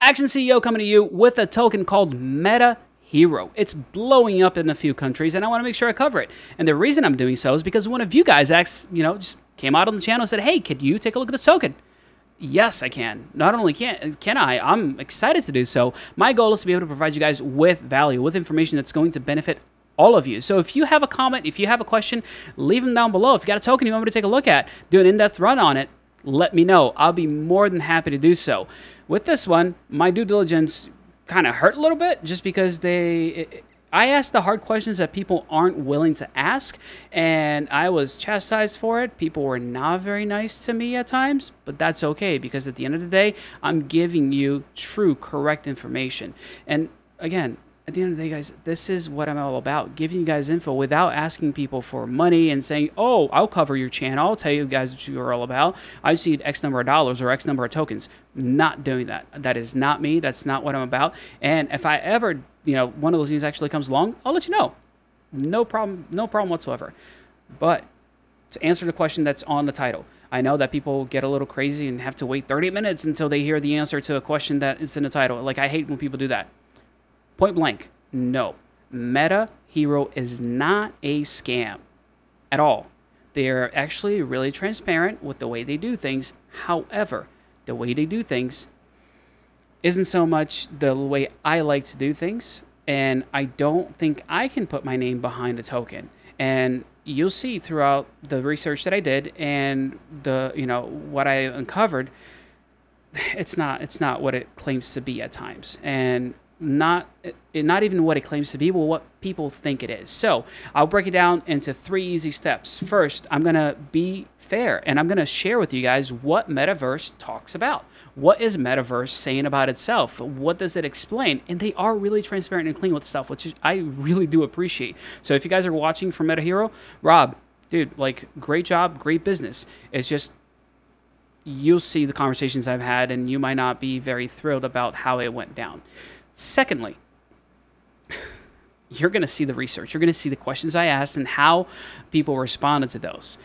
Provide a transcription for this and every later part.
Action CEO coming to you with a token called Meta Hero. It's blowing up in a few countries, and I want to make sure I cover it. And the reason I'm doing so is because one of you guys asked, you know, just came out on the channel and said, "Hey, could you take a look at this token?" Yes, I can. Not only can can I, I'm excited to do so. My goal is to be able to provide you guys with value, with information that's going to benefit all of you. So if you have a comment, if you have a question, leave them down below. If you got a token you want me to take a look at, do an in-depth run on it, let me know. I'll be more than happy to do so. With this one, my due diligence kind of hurt a little bit just because they. It, I asked the hard questions that people aren't willing to ask, and I was chastised for it. People were not very nice to me at times, but that's okay because at the end of the day, I'm giving you true, correct information. And again, at the end of the day, guys, this is what I'm all about giving you guys info without asking people for money and saying, oh, I'll cover your channel. I'll tell you guys what you're all about. I just need X number of dollars or X number of tokens. Not doing that. That is not me. That's not what I'm about. And if I ever, you know, one of those news actually comes along, I'll let you know. No problem. No problem whatsoever. But to answer the question that's on the title, I know that people get a little crazy and have to wait 30 minutes until they hear the answer to a question that is in the title. Like, I hate when people do that. Point blank, no. Meta Hero is not a scam at all. They're actually really transparent with the way they do things. However, the way they do things isn't so much the way I like to do things, and I don't think I can put my name behind a token. And you'll see throughout the research that I did and the you know what I uncovered, it's not it's not what it claims to be at times. And not eh, not even what it claims to be, but what people think it is. So I'll break it down into three easy steps. First, I'm gonna be fair and I'm gonna share with you guys what Metaverse talks about. What is Metaverse saying about itself? What does it explain? And they are really transparent and clean with stuff, which I really do appreciate. So if you guys are watching for Meta Hero, Rob, dude, like great job, great business. It's just you'll see the conversations I've had, and you might not be very thrilled about how it went down. Secondly, you're going to see the research. You're going to see the questions I asked and how people responded to those.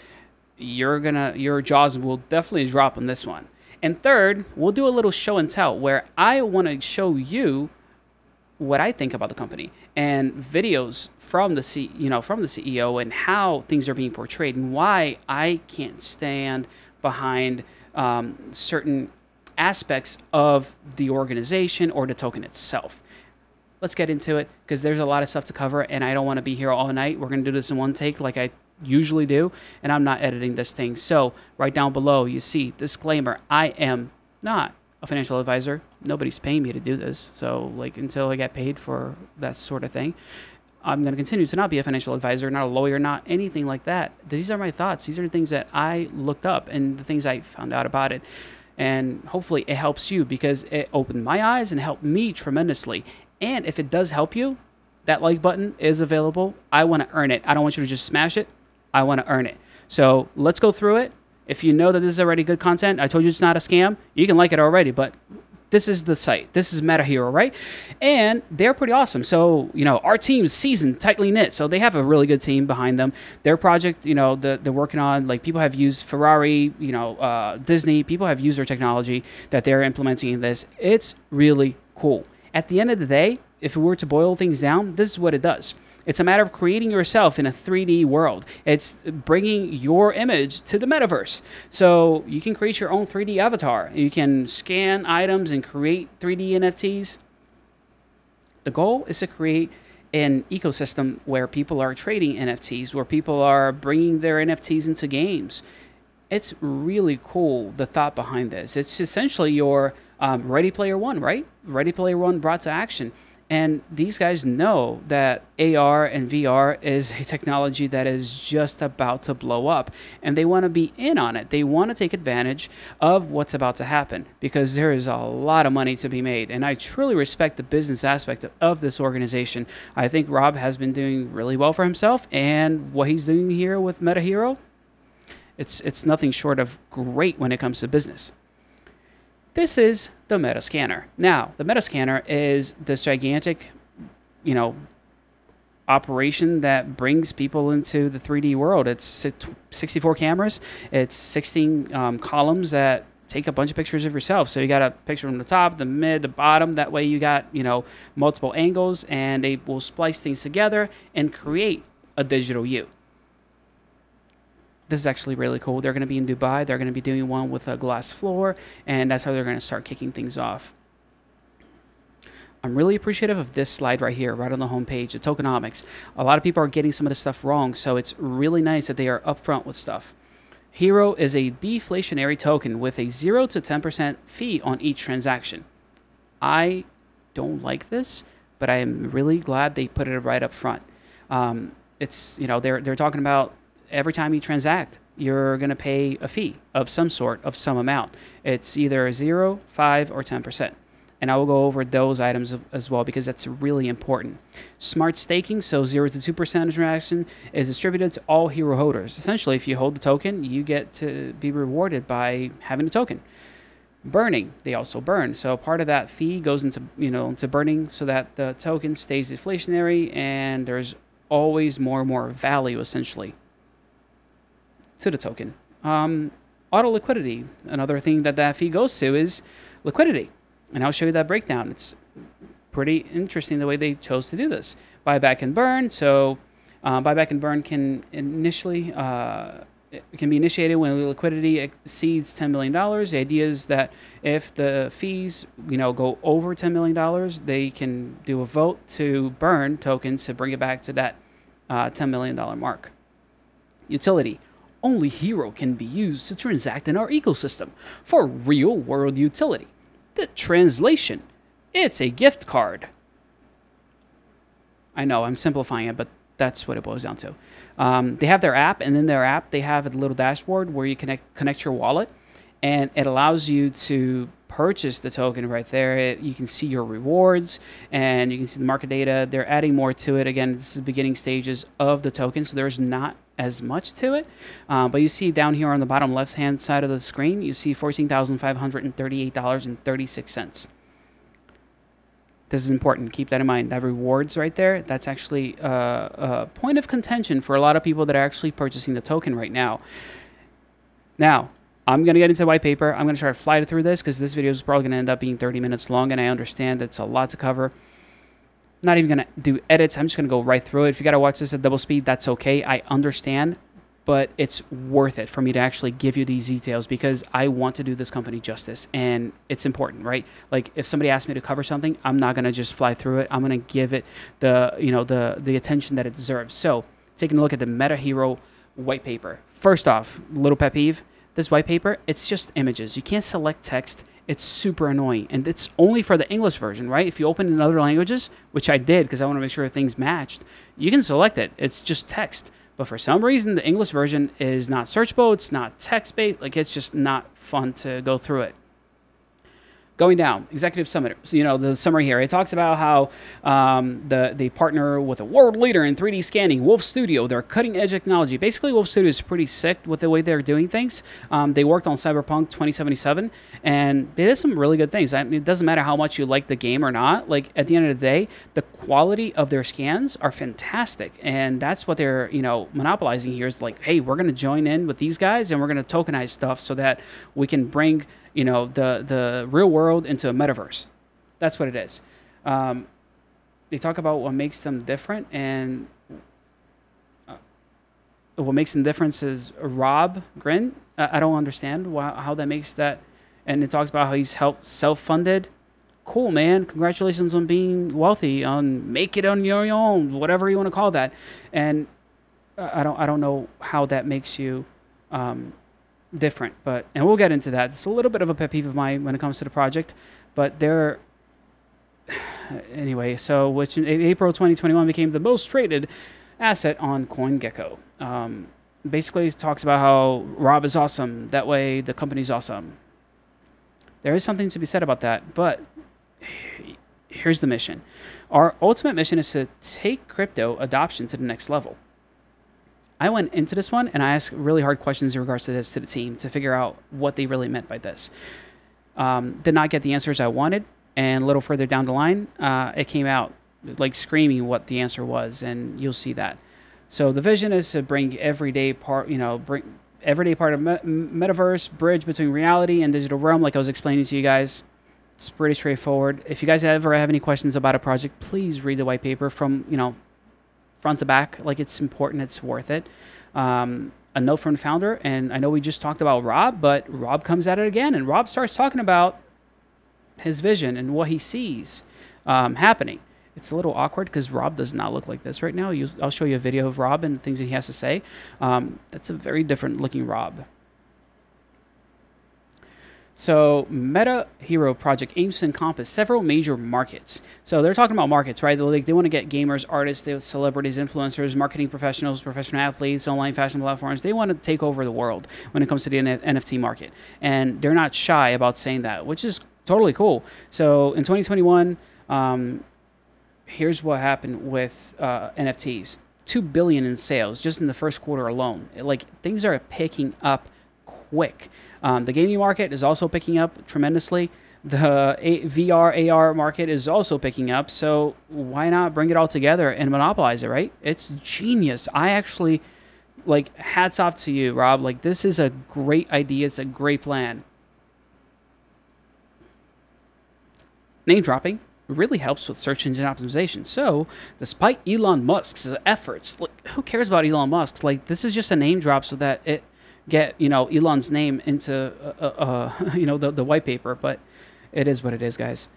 You're going to your jaws will definitely drop on this one. And third, we'll do a little show and tell where I want to show you what I think about the company and videos from the C, you know, from the CEO and how things are being portrayed and why I can't stand behind um, certain aspects of the organization or the token itself. Let's get into it because there's a lot of stuff to cover and I don't want to be here all night. We're going to do this in one take like I usually do and I'm not editing this thing. So right down below you see disclaimer, I am not a financial advisor. Nobody's paying me to do this. So like until I get paid for that sort of thing, I'm going to continue to not be a financial advisor, not a lawyer, not anything like that. These are my thoughts. These are the things that I looked up and the things I found out about it and hopefully it helps you because it opened my eyes and helped me tremendously. And if it does help you, that like button is available. I want to earn it. I don't want you to just smash it. I want to earn it. So let's go through it. If you know that this is already good content, I told you it's not a scam. You can like it already, but this is the site. This is Meta Hero, right? And they're pretty awesome. So, you know, our team's seasoned, tightly knit. So they have a really good team behind them. Their project, you know, the, they're working on, like people have used Ferrari, you know, uh, Disney, people have used their technology that they're implementing in this. It's really cool. At the end of the day, if we were to boil things down, this is what it does. It's a matter of creating yourself in a 3D world. It's bringing your image to the metaverse. So you can create your own 3D avatar. You can scan items and create 3D NFTs. The goal is to create an ecosystem where people are trading NFTs, where people are bringing their NFTs into games. It's really cool, the thought behind this. It's essentially your um, Ready Player One, right? Ready Player One brought to action and these guys know that AR and VR is a technology that is just about to blow up. And they want to be in on it. They want to take advantage of what's about to happen because there is a lot of money to be made. And I truly respect the business aspect of this organization. I think Rob has been doing really well for himself. And what he's doing here with Meta Hero, it's, it's nothing short of great when it comes to business. This is the Metascanner. Now, the Metascanner is this gigantic, you know, operation that brings people into the 3D world. It's 64 cameras. It's 16 um, columns that take a bunch of pictures of yourself. So you got a picture from the top, the mid, the bottom. That way you got, you know, multiple angles and they will splice things together and create a digital you. This is actually really cool. They're going to be in Dubai. They're going to be doing one with a glass floor, and that's how they're going to start kicking things off. I'm really appreciative of this slide right here, right on the homepage, the tokenomics. A lot of people are getting some of this stuff wrong, so it's really nice that they are upfront with stuff. Hero is a deflationary token with a 0 to 10% fee on each transaction. I don't like this, but I am really glad they put it right up front. Um, it's, you know, they're, they're talking about every time you transact, you're going to pay a fee of some sort, of some amount. It's either 0, 5, or 10% and I will go over those items as well because that's really important. Smart staking, so 0 to 2% transaction, is distributed to all hero holders. Essentially, if you hold the token, you get to be rewarded by having the token. Burning, they also burn. So part of that fee goes into, you know, into burning so that the token stays deflationary and there's always more and more value essentially to the token. Um, auto liquidity, another thing that that fee goes to is liquidity. And I'll show you that breakdown. It's pretty interesting the way they chose to do this. Buyback and burn. So uh, buyback and burn can initially uh, can be initiated when liquidity exceeds $10 million. The idea is that if the fees, you know, go over $10 million, they can do a vote to burn tokens to bring it back to that uh, $10 million mark. Utility. Only Hero can be used to transact in our ecosystem for real world utility. The translation it's a gift card. I know I'm simplifying it, but that's what it boils down to. Um, they have their app, and in their app, they have a little dashboard where you connect connect your wallet, and it allows you to purchase the token right there. It, you can see your rewards, and you can see the market data. They're adding more to it. Again, this is the beginning stages of the token, so there's not as much to it. Uh, but you see down here on the bottom left hand side of the screen, you see $14,538.36. This is important. Keep that in mind. That rewards right there, that's actually uh, a point of contention for a lot of people that are actually purchasing the token right now. Now, I'm going to get into white paper. I'm going to try to fly through this because this video is probably going to end up being 30 minutes long, and I understand it's a lot to cover not even going to do edits. I'm just going to go right through it. If you got to watch this at double speed, that's okay. I understand, but it's worth it for me to actually give you these details because I want to do this company justice and it's important, right? Like if somebody asks me to cover something, I'm not going to just fly through it. I'm going to give it the, you know, the the attention that it deserves. So, taking a look at the Meta Hero white paper. First off, little pet peeve, this white paper, it's just images. You can't select text it's super annoying. And it's only for the English version, right? If you open in other languages, which I did because I want to make sure things matched, you can select it. It's just text. But for some reason, the English version is not searchable. It's not text based. Like it's just not fun to go through it going down executive summit so, you know the summary here. It talks about how um, the they partner with a world leader in 3d scanning wolf studio. They're cutting edge technology. Basically wolf studio is pretty sick with the way they're doing things. Um, they worked on cyberpunk 2077 and they did some really good things. I mean, it doesn't matter how much you like the game or not like at the end of the day the quality of their scans are fantastic and that's what they're you know monopolizing here is like hey we're going to join in with these guys and we're going to tokenize stuff so that we can bring you know the the real world into a metaverse. That's what it is. Um, they talk about what makes them different, and uh, what makes them different is Rob Gryn. I, I don't understand why, how that makes that. And it talks about how he's helped self-funded. Cool, man. Congratulations on being wealthy. On make it on your own, whatever you want to call that. And I don't I don't know how that makes you um, different. But and we'll get into that. It's a little bit of a pet peeve of mine when it comes to the project, but there. Anyway, so which in April 2021 became the most traded asset on CoinGecko. Um, basically, talks about how Rob is awesome. That way, the company's awesome. There is something to be said about that, but here's the mission. Our ultimate mission is to take crypto adoption to the next level. I went into this one and I asked really hard questions in regards to this to the team to figure out what they really meant by this. Um, did not get the answers I wanted, and a little further down the line, uh, it came out like screaming what the answer was, and you'll see that. So the vision is to bring everyday part, you know, bring everyday part of me- metaverse, bridge between reality and digital realm, like I was explaining to you guys. It's pretty straightforward. If you guys ever have any questions about a project, please read the white paper from you know front to back. Like it's important, it's worth it. Um, a from the founder, and I know we just talked about Rob, but Rob comes at it again, and Rob starts talking about his vision and what he sees um, happening. It's a little awkward because Rob does not look like this right now. You, I'll show you a video of Rob and things that he has to say. Um, that's a very different looking Rob. So, Meta Hero Project aims to encompass several major markets. So, they're talking about markets, right? They, like, they want to get gamers, artists, celebrities, influencers, marketing professionals, professional athletes, online fashion platforms. They want to take over the world when it comes to the NFT market. And they're not shy about saying that, which is totally cool. So, in 2021, um, here's what happened with uh, NFTs: two billion in sales just in the first quarter alone. Like things are picking up quick. Um, the gaming market is also picking up tremendously. The A- VR AR market is also picking up. So why not bring it all together and monopolize it? Right? It's genius. I actually like hats off to you, Rob. Like this is a great idea. It's a great plan. Name dropping really helps with search engine optimization. So, despite Elon Musk's efforts, like, who cares about Elon Musk? Like, this is just a name drop so that it get you know Elon's name into uh, uh, uh you know the the white paper. But it is what it is, guys.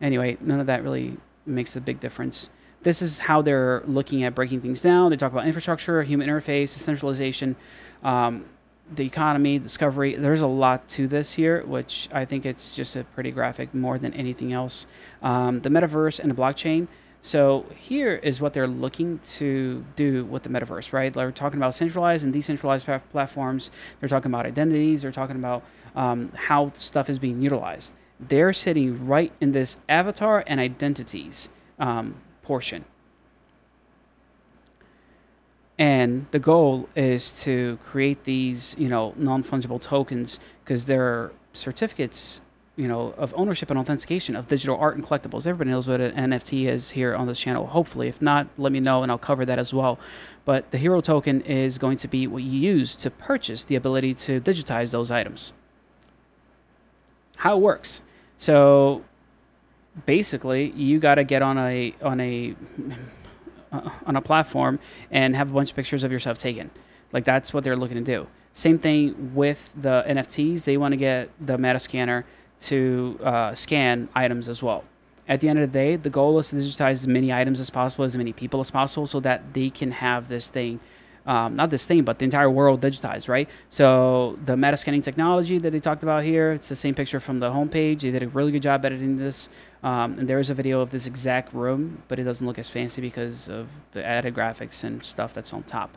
Anyway, none of that really makes a big difference. This is how they're looking at breaking things down. They talk about infrastructure, human interface, decentralization. Um, the economy, discovery. There's a lot to this here, which I think it's just a pretty graphic more than anything else. Um, the metaverse and the blockchain. So here is what they're looking to do with the metaverse, right? They're talking about centralized and decentralized platforms. They're talking about identities. They're talking about um, how stuff is being utilized. They're sitting right in this avatar and identities um, portion. And the goal is to create these, you know, non-fungible tokens because they're certificates, you know, of ownership and authentication of digital art and collectibles. Everybody knows what an NFT is here on this channel. Hopefully, if not, let me know and I'll cover that as well. But the hero token is going to be what you use to purchase the ability to digitize those items. How it works. So basically, you got to get on a on a uh, on a platform and have a bunch of pictures of yourself taken. Like that's what they're looking to do. Same thing with the NFTs. They want to get the meta scanner to uh, scan items as well. At the end of the day, the goal is to digitize as many items as possible, as many people as possible, so that they can have this thing, um, not this thing, but the entire world digitized, right? So the meta scanning technology that they talked about here, it's the same picture from the homepage. They did a really good job editing this. Um, and there is a video of this exact room, but it doesn't look as fancy because of the added graphics and stuff that's on top.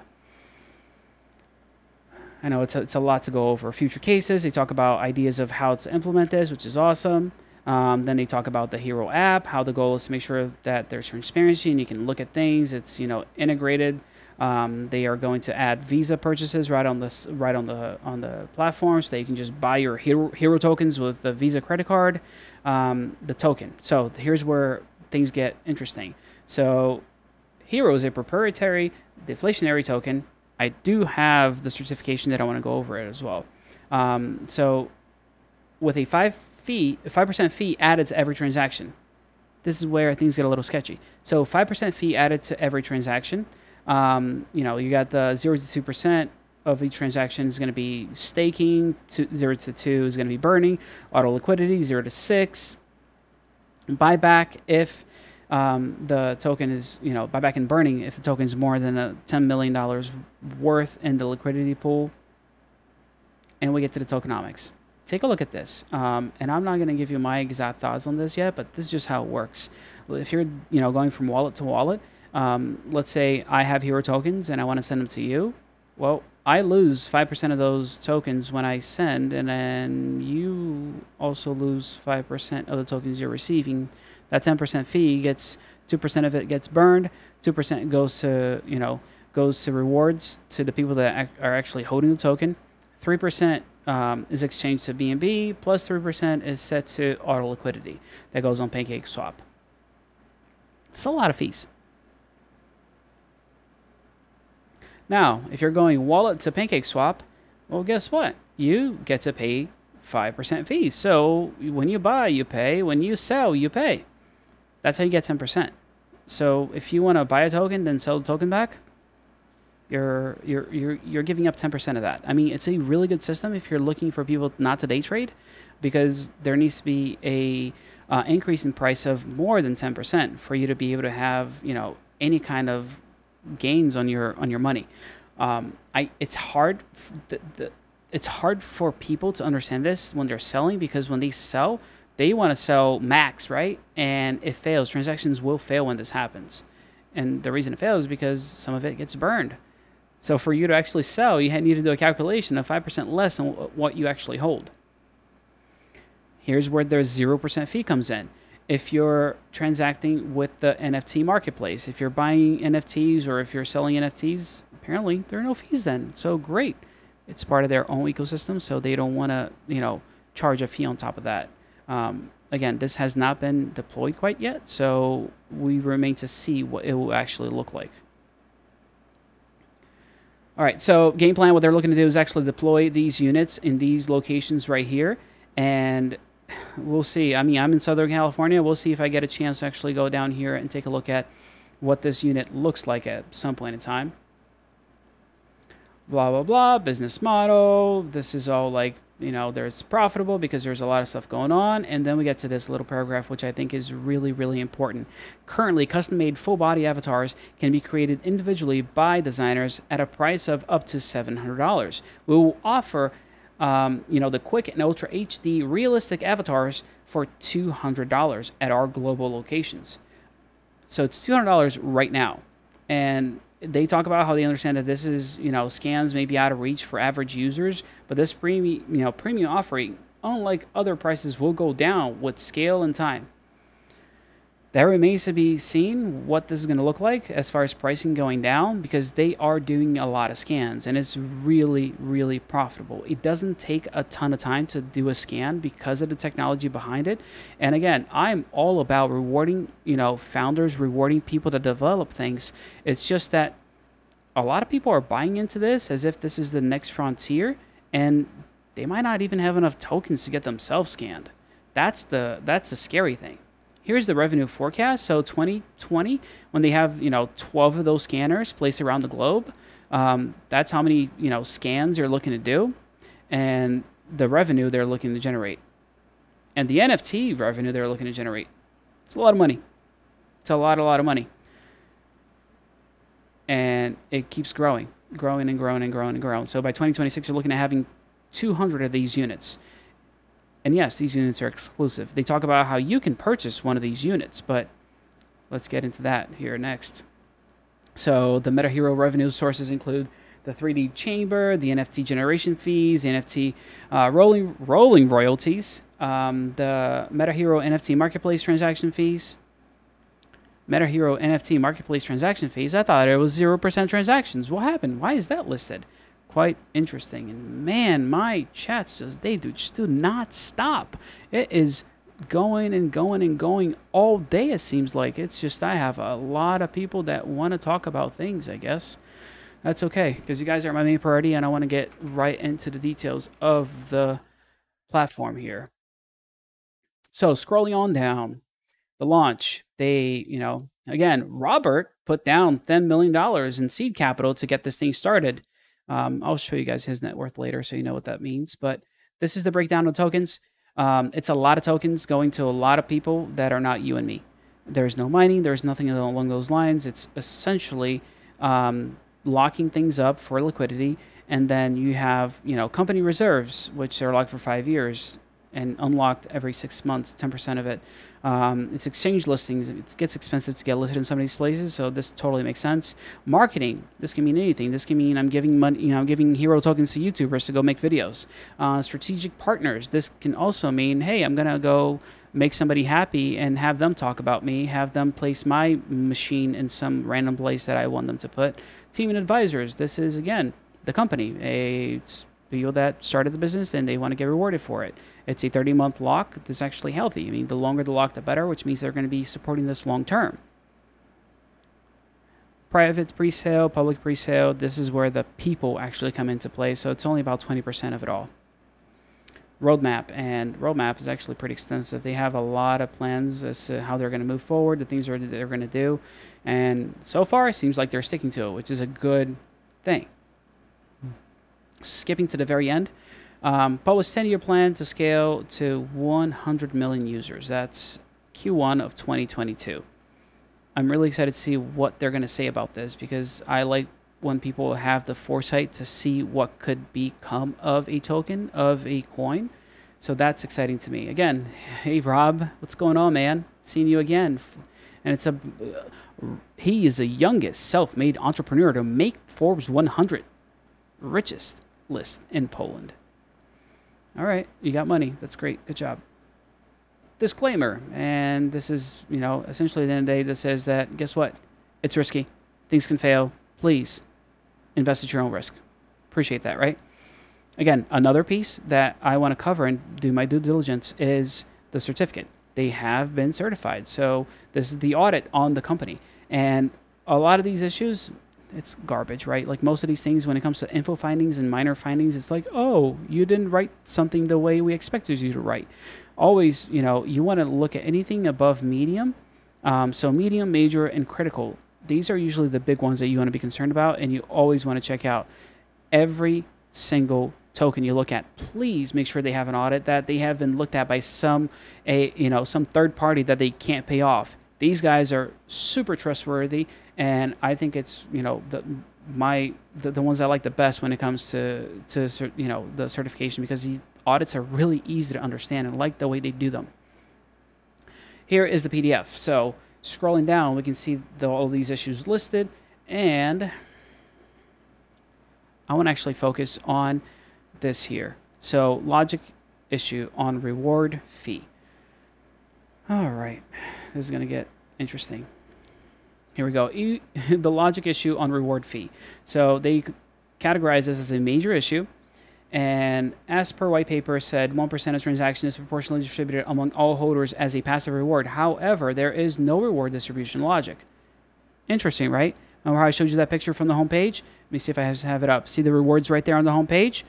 I know it's a, it's a lot to go over. Future cases, they talk about ideas of how to implement this, which is awesome. Um, then they talk about the Hero app, how the goal is to make sure that there's transparency and you can look at things. It's you know integrated. Um, they are going to add Visa purchases right on this right on the on the platform, so that you can just buy your Hero, Hero tokens with the Visa credit card um, the token. So here's where things get interesting. So Hero is a proprietary deflationary token. I do have the certification that I want to go over it as well. Um, so with a five fee, five percent fee added to every transaction. This is where things get a little sketchy. So five percent fee added to every transaction. Um, you know, you got the zero to two percent of each transaction is going to be staking, to 0 to 2 is going to be burning, auto liquidity 0 to 6, buyback if um, the token is, you know, buyback and burning if the token is more than a $10 million worth in the liquidity pool. And we get to the tokenomics. Take a look at this. Um, and I'm not going to give you my exact thoughts on this yet, but this is just how it works. If you're, you know, going from wallet to wallet, um, let's say I have hero tokens and I want to send them to you. Well, I lose 5% of those tokens when I send, and then you also lose 5% of the tokens you're receiving. That 10% fee gets 2% of it gets burned, 2% goes to, you know, goes to rewards to the people that are actually holding the token. 3% um, is exchanged to BNB, plus 3% is set to auto liquidity that goes on Pancake Swap. It's a lot of fees. Now, if you're going wallet to Pancake Swap, Well, guess what? You get to pay 5% fees. So when you buy, you pay. When you sell, you pay. That's how you get 10%. So if you want to buy a token, then sell the token back, you're you're you're you're giving up 10% of that. I mean, it's a really good system if you're looking for people not to day trade, because there needs to be a uh, increase in price of more than 10% for you to be able to have you know any kind of gains on your on your money. Um, I it's hard the, the, it's hard for people to understand this when they're selling because when they sell, they want to sell max, right? And it fails. Transactions will fail when this happens. And the reason it fails is because some of it gets burned. So for you to actually sell, you need to do a calculation of 5% less than what you actually hold. Here's where their 0% fee comes in. If you're transacting with the NFT marketplace, if you're buying NFTs or if you're selling NFTs, apparently there are no fees then. So great. It's part of their own ecosystem, so they don't want to, you know, charge a fee on top of that. Um, again, this has not been deployed quite yet, so we remain to see what it will actually look like. All right, so game plan, what they're looking to do is actually deploy these units in these locations right here, and we'll see. I mean, I'm in Southern California. We'll see if I get a chance to actually go down here and take a look at what this unit looks like at some point in time blah blah blah business model this is all like you know there's profitable because there's a lot of stuff going on. And then we get to this little paragraph which i think is really really important. Currently custom made full body avatars can be created individually by designers at a price of up to $700 we will offer um, you know the quick and ultra hd realistic avatars for $200 at our global locations. So it's $200 right now. And they talk about how they understand that this is you know scans may be out of reach for average users, but this premium you know premium offering, unlike other prices, will go down with scale and time. That remains to be seen what this is going to look like as far as pricing going down because they are doing a lot of scans and it's really, really profitable. It doesn't take a ton of time to do a scan because of the technology behind it. And again, I'm all about rewarding, you know, founders, rewarding people that develop things. It's just that a lot of people are buying into this as if this is the next frontier and they might not even have enough tokens to get themselves scanned. That's the that's the scary thing here's the revenue forecast. So 2020, when they have you know 12 of those scanners placed around the globe, um, that's how many you know scans they're looking to do, and the revenue they're looking to generate, and the NFT revenue they're looking to generate. It's a lot of money. It's a lot, a lot of money, and it keeps growing, growing and growing and growing and growing. So by 2026, they're looking at having 200 of these units. And yes, these units are exclusive. They talk about how you can purchase one of these units, but let's get into that here next. So the MetaHero revenue sources include the 3D chamber, the NFT generation fees, the NFT uh, rolling rolling royalties, um, the MetaHero NFT marketplace transaction fees, MetaHero NFT marketplace transaction fees. I thought it was zero percent transactions. What happened? Why is that listed? Quite interesting. And man, my chats just they do just do not stop. It is going and going and going all day. It seems like it's just I have a lot of people that want to talk about things. I guess that's okay because you guys are my main priority, and I want to get right into the details of the platform here. So scrolling on down, the launch, they you know again Robert put down ten million dollars in seed capital to get this thing started. Um, I'll show you guys his net worth later so you know what that means. But this is the breakdown of tokens. Um, it's a lot of tokens going to a lot of people that are not you and me. There's no mining. There's nothing along those lines. It's essentially um, locking things up for liquidity. And then you have, you know, company reserves, which are locked for five years and unlocked every six months, 10% of it. Um, it's exchange listings. It gets expensive to get listed in some of these places, so this totally makes sense. Marketing. This can mean anything. This can mean I'm giving money, you know, I'm giving hero tokens to YouTubers to go make videos. Uh, strategic partners. This can also mean, hey, I'm gonna go make somebody happy and have them talk about me, have them place my machine in some random place that I want them to put. Team and advisors. This is again the company. A people that started the business and they want to get rewarded for it. It's a 30 month lock that's actually healthy. I mean, the longer the lock, the better, which means they're going to be supporting this long term. private pre-sale, public pre-sale, this is where the people actually come into play. So it's only about 20% of it all. Roadmap and roadmap is actually pretty extensive. They have a lot of plans as to how they're going to move forward, the things they're, they're going to do, and so far it seems like they're sticking to it, which is a good thing. Hmm. Skipping to the very end, um, published 10-year plan to scale to 100 million users. That's Q1 of 2022. I'm really excited to see what they're going to say about this because I like when people have the foresight to see what could become of a token, of a coin. So that's exciting to me. Again, hey Rob, what's going on, man? Seeing you again. And it's a he is the youngest self-made entrepreneur to make Forbes 100 richest list in Poland. All right, you got money. That's great. Good job disclaimer. And this is, you know, essentially the end of the day that says that, guess what? It's risky. Things can fail. Please invest at your own risk. Appreciate that, right? Again, another piece that I want to cover and do my due diligence is the certificate. They have been certified. So this is the audit on the company. And a lot of these issues, it's garbage, right? Like most of these things, when it comes to info findings and minor findings, it's like, oh, you didn't write something the way we expected you to write always, you know, you want to look at anything above medium. Um, so medium, major, and critical. These are usually the big ones that you want to be concerned about, and you always want to check out every single token you look at. Please make sure they have an audit that they have been looked at by some a you know some third party that they can't pay off. These guys are super trustworthy, and I think it's you know the my the, the ones I like the best when it comes to to you know the certification because the audits are really easy to understand and like the way they do them. Here is the PDF. So scrolling down, we can see the, all these issues listed, and I want to actually focus on this here. So logic issue on reward fee. All right, this is going to get interesting. Here we go. E the logic issue on reward fee. So they categorize this as a major issue and as per white paper said, 1% of transactions is proportionally distributed among all holders as a passive reward. However, there is no reward distribution logic. Interesting, right? Remember how I showed you that picture from the homepage? Let me see if I have it up. See the rewards right there on the homepage?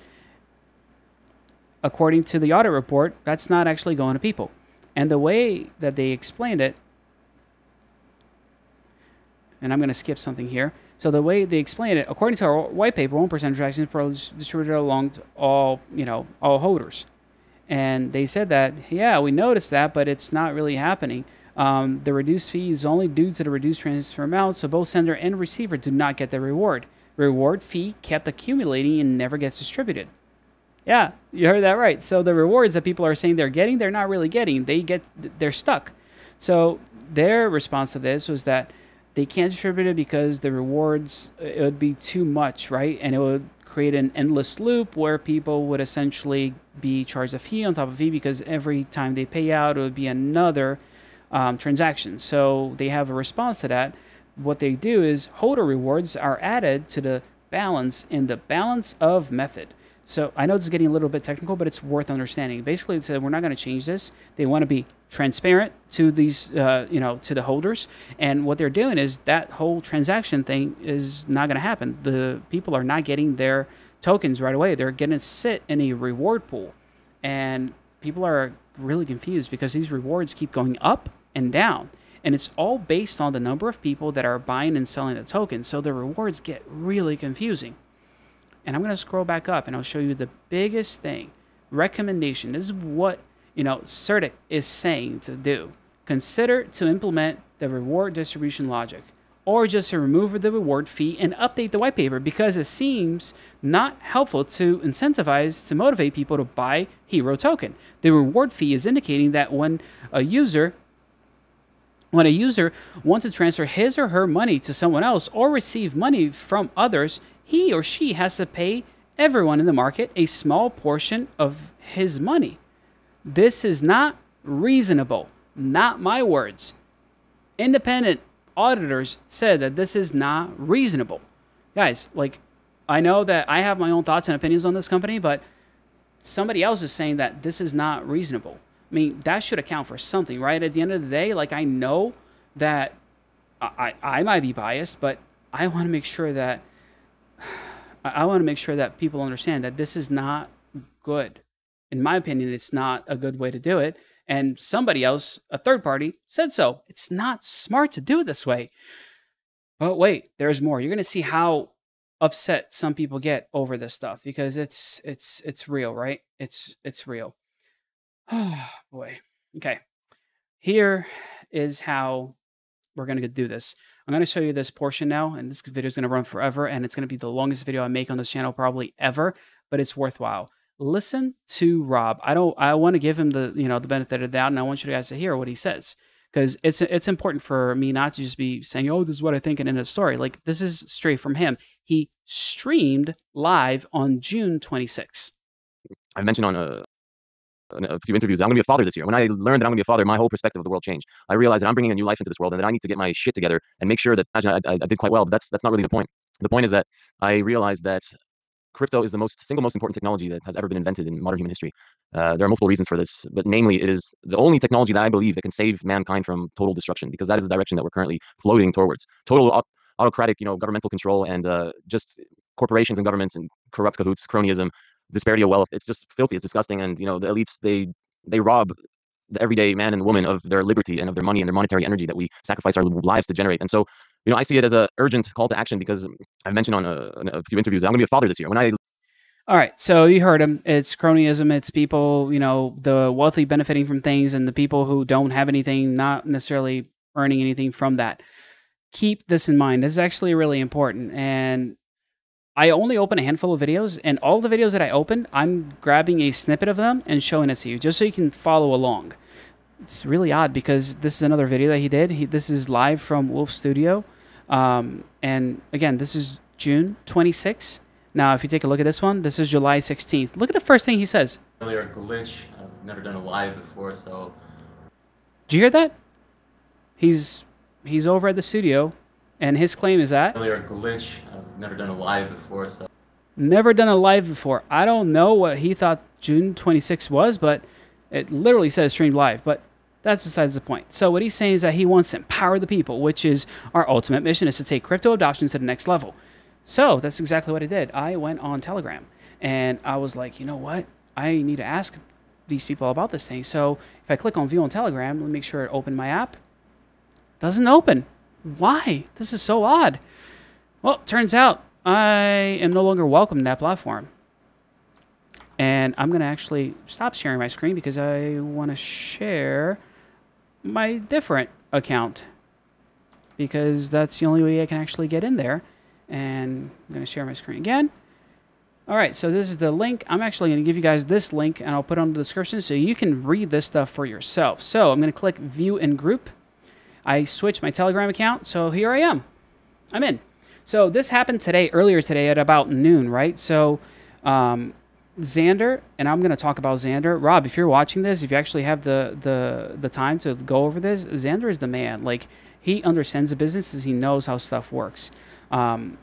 According to the audit report, that's not actually going to people. And the way that they explained it, and I'm going to skip something here. So the way they explain it, according to our white paper, one percent transactions are distributed along all you know all holders, and they said that yeah we noticed that, but it's not really happening. Um, the reduced fee is only due to the reduced transfer amount, so both sender and receiver do not get the reward. Reward fee kept accumulating and never gets distributed. Yeah, you heard that right. So the rewards that people are saying they're getting, they're not really getting. They get they're stuck. So their response to this was that they can't distribute it because the rewards it would be too much, right? And it would create an endless loop where people would essentially be charged a fee on top of fee because every time they pay out, it would be another um, transaction. So they have a response to that. What they do is holder rewards are added to the balance in the balance of method. So I know this is getting a little bit technical, but it's worth understanding. Basically, said we're not going to change this. They want to be transparent to these, uh, you know, to the holders. And what they're doing is that whole transaction thing is not going to happen. The people are not getting their tokens right away. They're going to sit in a reward pool, and people are really confused because these rewards keep going up and down. And it's all based on the number of people that are buying and selling the tokens. So the rewards get really confusing. And I'm going to scroll back up and I'll show you the biggest thing. Recommendation. This is what, you know, CertiK is saying to do. Consider to implement the reward distribution logic or just to remove the reward fee and update the white paper because it seems not helpful to incentivize to motivate people to buy hero token. The reward fee is indicating that when a user when a user wants to transfer his or her money to someone else or receive money from others, he or she has to pay everyone in the market a small portion of his money. This is not reasonable. Not my words. Independent auditors said that this is not reasonable. Guys, like, I know that I have my own thoughts and opinions on this company, but somebody else is saying that this is not reasonable. I mean, that should account for something, right? At the end of the day, like, I know that I, I might be biased, but I want to make sure that I, I want to make sure that people understand that this is not good. In my opinion, it's not a good way to do it. And somebody else, a third party, said so. It's not smart to do it this way. But wait, there's more. You're going to see how upset some people get over this stuff because it's it's it's real, right? It's it's real. Oh boy. Okay. Here is how we're going to do this. I'm going to show you this portion now, and this video is going to run forever, and it's going to be the longest video I make on this channel probably ever, but it's worthwhile. Listen to Rob. I don't. I want to give him the you know the benefit of the doubt, and I want you guys to hear what he says because it's it's important for me not to just be saying, "Oh, this is what I think," and in a story. Like this is straight from him. He streamed live on June 26. I've mentioned on a, a few interviews I'm going to be a father this year. When I learned that I'm going to be a father, my whole perspective of the world changed. I realized that I'm bringing a new life into this world, and that I need to get my shit together and make sure that I, I, I did quite well. But that's that's not really the point. The point is that I realized that crypto is the most single most important technology that has ever been invented in modern human history. Uh, there are multiple reasons for this, but namely, it is the only technology that I believe that can save mankind from total destruction, because that is the direction that we're currently floating towards. Total autocratic, you know, governmental control and uh, just corporations and governments and corrupt cahoots, cronyism, disparity of wealth. It's just filthy. It's disgusting. And you know, the elites they they rob the everyday man and woman of their liberty and of their money and their monetary energy that we sacrifice our lives to generate. And so, you know, I see it as a urgent call to action because I've mentioned on a, a few interviews I'm going to be a father this year. When I all right, so you heard him. It's cronyism. It's people, you know, the wealthy benefiting from things, and the people who don't have anything, not necessarily earning anything from that. Keep this in mind. This is actually really important. And I only open a handful of videos, and all the videos that I open, I'm grabbing a snippet of them and showing it to you, just so you can follow along. It's really odd because this is another video that he did. He, this is live from Wolf Studio. Um, and again, this is June 26. Now, if you take a look at this one, this is July 16th. Look at the first thing he says. Earlier glitch. I've never done a live before, so. Did you hear that? He's he's over at the studio, and his claim is that. Earlier glitch. I've never done a live before, so. Never done a live before. I don't know what he thought June 26 was, but it literally says streamed live. But that's besides the point. So what he's saying is that he wants to empower the people, which is our ultimate mission, is to take crypto adoption to the next level. So that's exactly what I did. I went on Telegram and I was like, you know what? I need to ask these people about this thing. So if I click on view on Telegram, let me make sure it open my app. Doesn't open. Why? This is so odd. Well, turns out I am no longer welcome in that platform. And I'm going to actually stop sharing my screen because I want to share my different account because that's the only way I can actually get in there and I'm going to share my screen again. All right, so this is the link. I'm actually going to give you guys this link, and I'll put it on the description so you can read this stuff for yourself. So I'm going to click View and Group. I switched my Telegram account, so here I am. I'm in. So this happened today, earlier today at about noon, right? So um, Xander, and I'm going to talk about Xander. Rob, if you're watching this, if you actually have the, the, the time to go over this, Xander is the man. Like, he understands the business, he knows how stuff works. Um,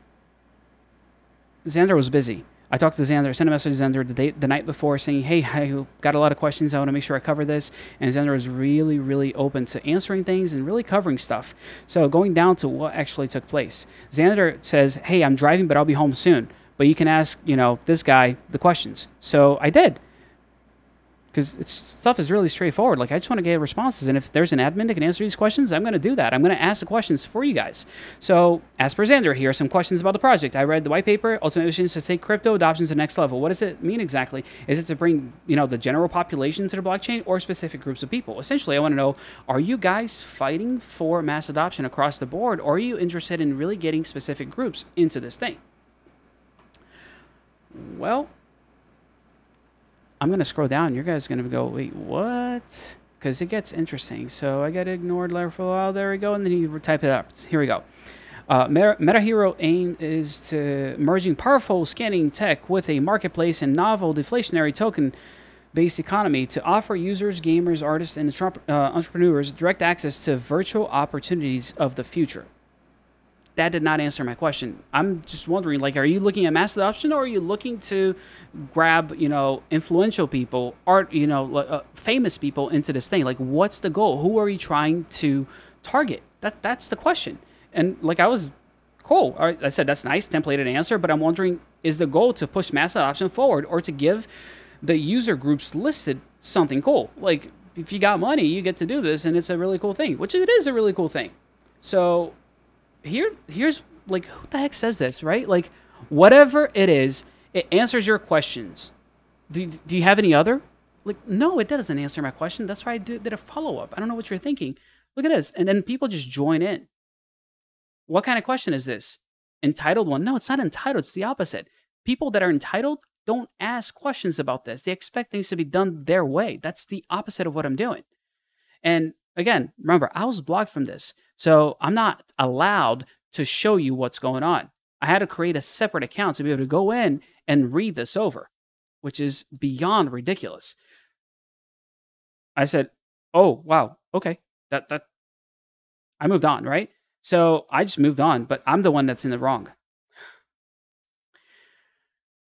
Xander was busy. I talked to Xander, sent a message to Xander the, day, the night before saying, hey, I got a lot of questions. I want to make sure I cover this. And Xander was really, really open to answering things and really covering stuff. So going down to what actually took place. Xander says, hey, I'm driving, but I'll be home soon. But you can ask, you know, this guy the questions. So I did because stuff is really straightforward. Like I just want to get responses, and if there's an admin that can answer these questions, I'm going to do that. I'm going to ask the questions for you guys. So, as per Xander, here are some questions about the project. I read the white paper. Ultimate mission is to take crypto adoption to the next level. What does it mean exactly? Is it to bring you know the general population to the blockchain or specific groups of people? Essentially, I want to know: Are you guys fighting for mass adoption across the board, or are you interested in really getting specific groups into this thing? Well, I'm going to scroll down. Your guys going to go, wait, what? Because it gets interesting. So I got ignored there for a while. There we go. And then you type it up. Here we go. Uh, MetaHero aim is to merging powerful scanning tech with a marketplace and novel deflationary token based economy to offer users, gamers, artists, and uh, entrepreneurs direct access to virtual opportunities of the future that did not answer my question. I'm just wondering, like, are you looking at mass adoption, or are you looking to grab, you know, influential people, art, you know, uh, famous people into this thing? Like, what's the goal? Who are you trying to target? That that's the question. And like I was cool. I said that's nice, templated answer, but I'm wondering is the goal to push mass adoption forward or to give the user groups listed something cool? Like if you got money, you get to do this and it's a really cool thing, which it is a really cool thing. So here here's like who the heck says this, right? Like whatever it is, it answers your questions. Do, do you have any other? Like, no, it doesn't answer my question. That's why I did, did a follow up. I don't know what you're thinking. Look at this. And then people just join in. What kind of question is this? Entitled one? No, it's not entitled. It's the opposite. People that are entitled don't ask questions about this. They expect things to be done their way. That's the opposite of what I'm doing. And again, remember, I was blocked from this. So I'm not allowed to show you what's going on. I had to create a separate account to be able to go in and read this over, which is beyond ridiculous. I said, "Oh, wow. Okay. That that I moved on, right? So I just moved on, but I'm the one that's in the wrong.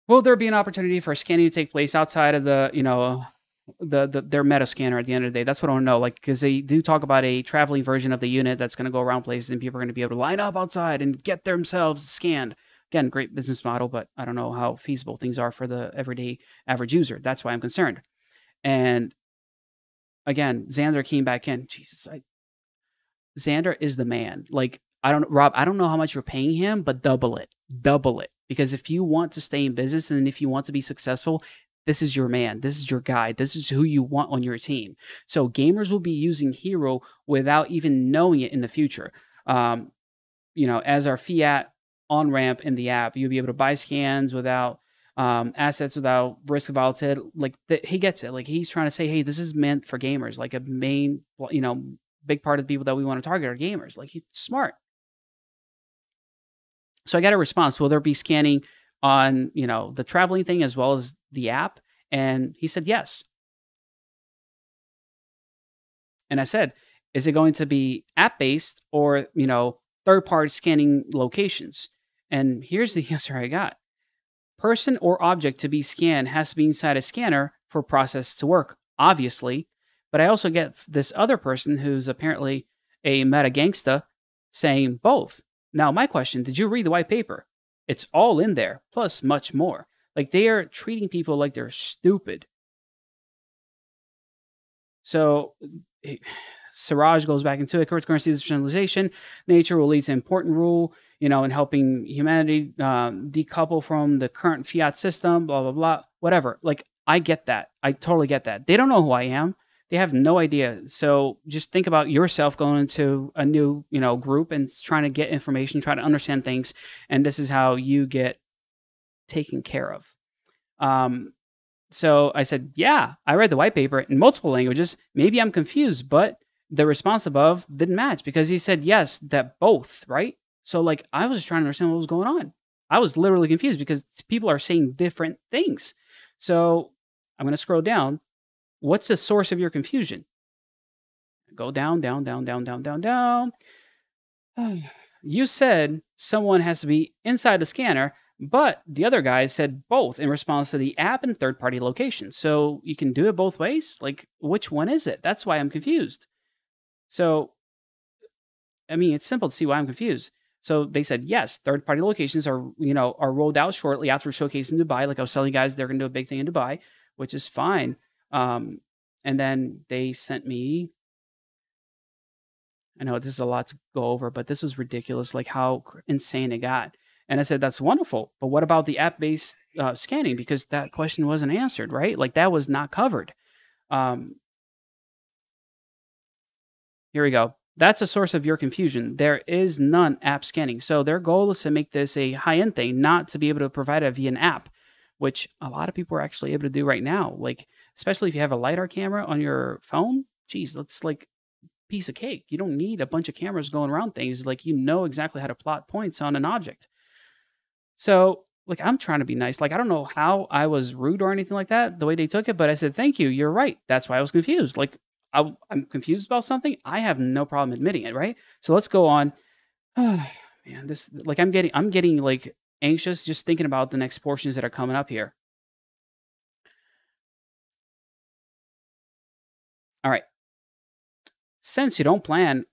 Will there be an opportunity for a scanning to take place outside of the, you know, the, the their meta scanner at the end of the day? That's what I want to know. Like, because they do talk about a traveling version of the unit that's going to go around places and people are going to be able to line up outside and get themselves scanned. Again, great business model, but I don't know how feasible things are for the everyday average user. That's why I'm concerned. And again, Xander came back in. Jesus, I, Xander is the man. Like, I don't, Rob, I don't know how much you're paying him, but double it, double it. Because if you want to stay in business and if you want to be successful, this is your man. This is your guy. This is who you want on your team. So gamers will be using Hero without even knowing it in the future. Um, you know, as our fiat on ramp in the app, you'll be able to buy scans without um, assets without risk of volatility. Like he gets it. Like he's trying to say, hey, this is meant for gamers. Like a main, you know, big part of the people that we want to target are gamers. Like he's smart. So I got a response. Will there be scanning on, you know, the traveling thing as well as the app? And he said yes. And I said, is it going to be app based or, you know, third party scanning locations? And here's the answer I got person or object to be scanned has to be inside a scanner for process to work, obviously. But I also get this other person who's apparently a meta gangsta saying both. Now, my question did you read the white paper? It's all in there, plus much more. Like they are treating people like they're stupid. So, eh, Siraj goes back into it. Cryptocurrency decentralization, nature will lead to important rule you know, in helping humanity um, decouple from the current fiat system, blah, blah, blah, whatever. Like, I get that. I totally get that. They don't know who I am. They have no idea. So just think about yourself going into a new, you know, group and trying to get information, try to understand things. And this is how you get taken care of. Um, so I said, yeah, I read the white paper in multiple languages. Maybe I'm confused, but the response above didn't match because he said yes, that both, right? So like I was just trying to understand what was going on. I was literally confused because people are saying different things. So I'm going to scroll down. What's the source of your confusion? Go down, down, down, down, down, down, down. You said someone has to be inside the scanner, but the other guy said both in response to the app and third party location. So you can do it both ways? Like, which one is it? That's why I'm confused. So, I mean, it's simple to see why I'm confused. So they said yes, third party locations are you know are rolled out shortly after showcase in Dubai. Like I was telling you guys, they're going to do a big thing in Dubai, which is fine. Um, and then they sent me. I know this is a lot to go over, but this was ridiculous. Like how insane it got. And I said that's wonderful, but what about the app based uh, scanning? Because that question wasn't answered, right? Like that was not covered. Um, here we go. That's a source of your confusion. There is none app scanning. So their goal is to make this a high end thing, not to be able to provide it via an app, which a lot of people are actually able to do right now. Like, especially if you have a LiDAR camera on your phone, geez, that's like piece of cake. You don't need a bunch of cameras going around things. Like, you know exactly how to plot points on an object. So, like, I'm trying to be nice. Like, I don't know how I was rude or anything like that, the way they took it, but I said, thank you. You're right. That's why I was confused. Like, I, am confused about something, I have no problem admitting it, right? So let's go on. Oh, man, this like I'm getting I'm getting like anxious just thinking about the next portions that are coming up here. All right. Since you don't plan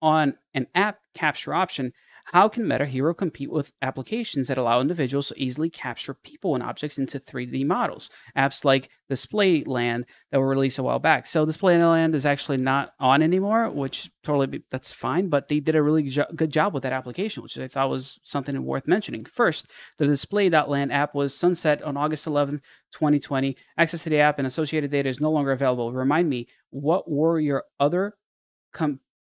on an app capture option, How can Meta Hero compete with applications that allow individuals to easily capture people and objects into 3D models? Apps like Display.land that were released a while back. So Display.land is actually not on anymore, which totally be, that's fine. But they did a really jo- good job with that application, which I thought was something worth mentioning. First, the Display.land app was sunset on August 11, 2020. Access to the app and associated data is no longer available. Remind me, what were your other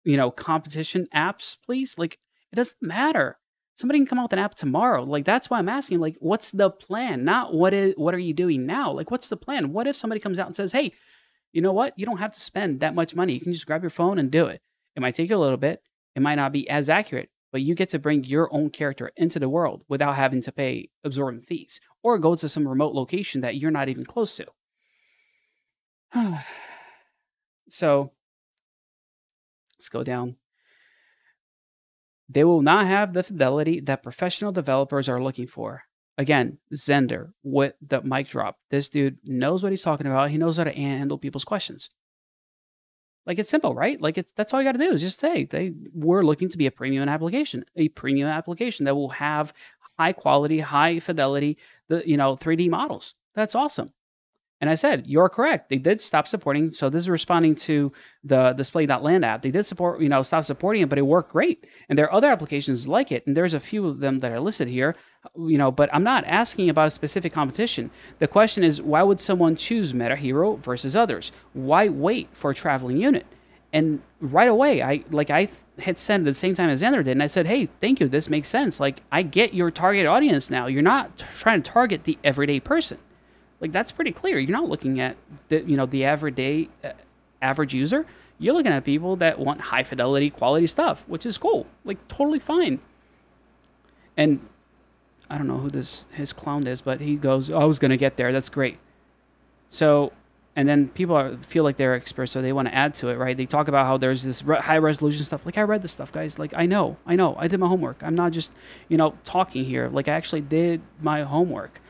you know competition apps please like it doesn't matter. Somebody can come out with an app tomorrow. Like that's why i'm asking like what's the plan? Not what is what are you doing now? Like what's the plan? What if somebody comes out and says hey you know what? You don't have to spend that much money. You can just grab your phone and do it. It might take you a little bit. It might not be as accurate but you get to bring your own character into the world without having to pay absorbent fees or go to some remote location that you're not even close to. So let's go down. They will not have the fidelity that professional developers are looking for. Again, Xander with the mic drop. This dude knows what he's talking about. He knows how to handle people's questions. Like it's simple, right? Like it's that's all you got to do is just say they we're looking to be a premium application, a premium application that will have high quality, high fidelity, the you know 3D models. That's awesome. And I said, you're correct. They did stop supporting. So this is responding to the display.land app. They did support, you know, stop supporting it, but it worked great. And there are other applications like it. And there's a few of them that are listed here, you know, but I'm not asking about a specific competition. The question is, why would someone choose Meta Hero versus others? Why wait for a traveling unit? And right away, I like I had sent at the same time as Xander did, and I said, "Hey, thank you. This makes sense. Like I get your target audience now. You're not trying to target the everyday person." Like that's pretty clear. You're not looking at the you know the average day uh, average user. You're looking at people that want high fidelity quality stuff, which is cool. Like totally fine. And I don't know who this his clown is, but he goes, oh, "I was gonna get there. That's great." So, and then people are, feel like they're experts, so they want to add to it, right? They talk about how there's this re- high resolution stuff. Like I read this stuff, guys. Like I know, I know, I did my homework. I'm not just you know talking here. Like I actually did my homework.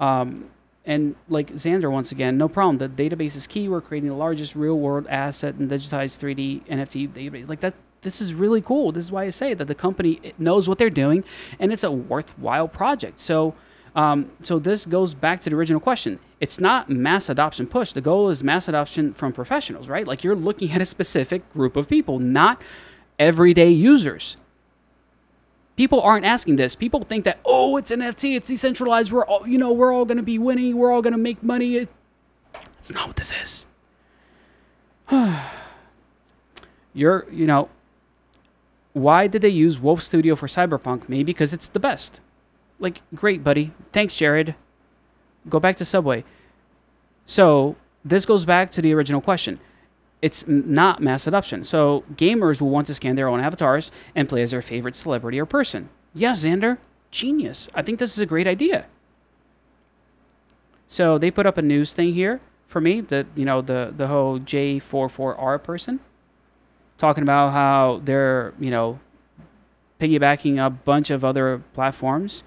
Um, and like Xander, once again, no problem. The database is key. We're creating the largest real world asset and digitized 3D NFT database. Like that, this is really cool. This is why I say that the company knows what they're doing and it's a worthwhile project. So, um, so this goes back to the original question. It's not mass adoption push. The goal is mass adoption from professionals, right? Like you're looking at a specific group of people, not everyday users people aren't asking this. People think that oh, it's an NFT, it's decentralized. We're all you know, we're all gonna be winning. We're all gonna make money. That's not what this is. You're you know. Why did they use Wolf Studio for Cyberpunk? Maybe because it's the best. Like, great, buddy. Thanks, Jared. Go back to Subway. So, this goes back to the original question it's not mass adoption. So gamers will want to scan their own avatars and play as their favorite celebrity or person. Yeah, Xander, genius. I think this is a great idea. So they put up a news thing here for me, the you know the the whole J44R person, talking about how they're you know piggybacking a bunch of other platforms.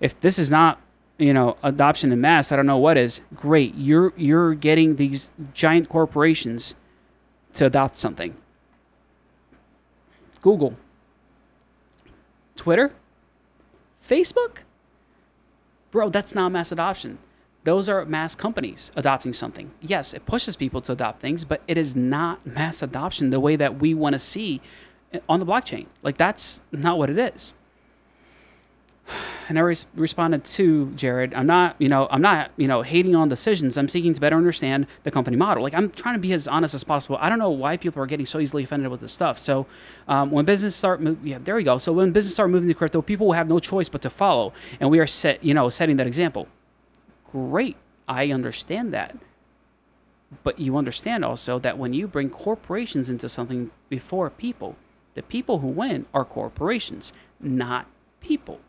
If this is not you know adoption in mass, I don't know what is. Great, you're you're getting these giant corporations to adopt something. Google, Twitter, Facebook. Bro, that's not mass adoption. Those are mass companies adopting something. Yes, it pushes people to adopt things, but it is not mass adoption the way that we want to see on the blockchain. Like, that's not what it is and I res- responded to Jared, I'm not, you know, I'm not, you know, hating on decisions. I'm seeking to better understand the company model. Like I'm trying to be as honest as possible. I don't know why people are getting so easily offended with this stuff. So um, when business start, yeah, there we go. So when business start moving to crypto, people will have no choice but to follow, and we are set, you know, setting that example. Great, I understand that. But you understand also that when you bring corporations into something before people, the people who win are corporations, not people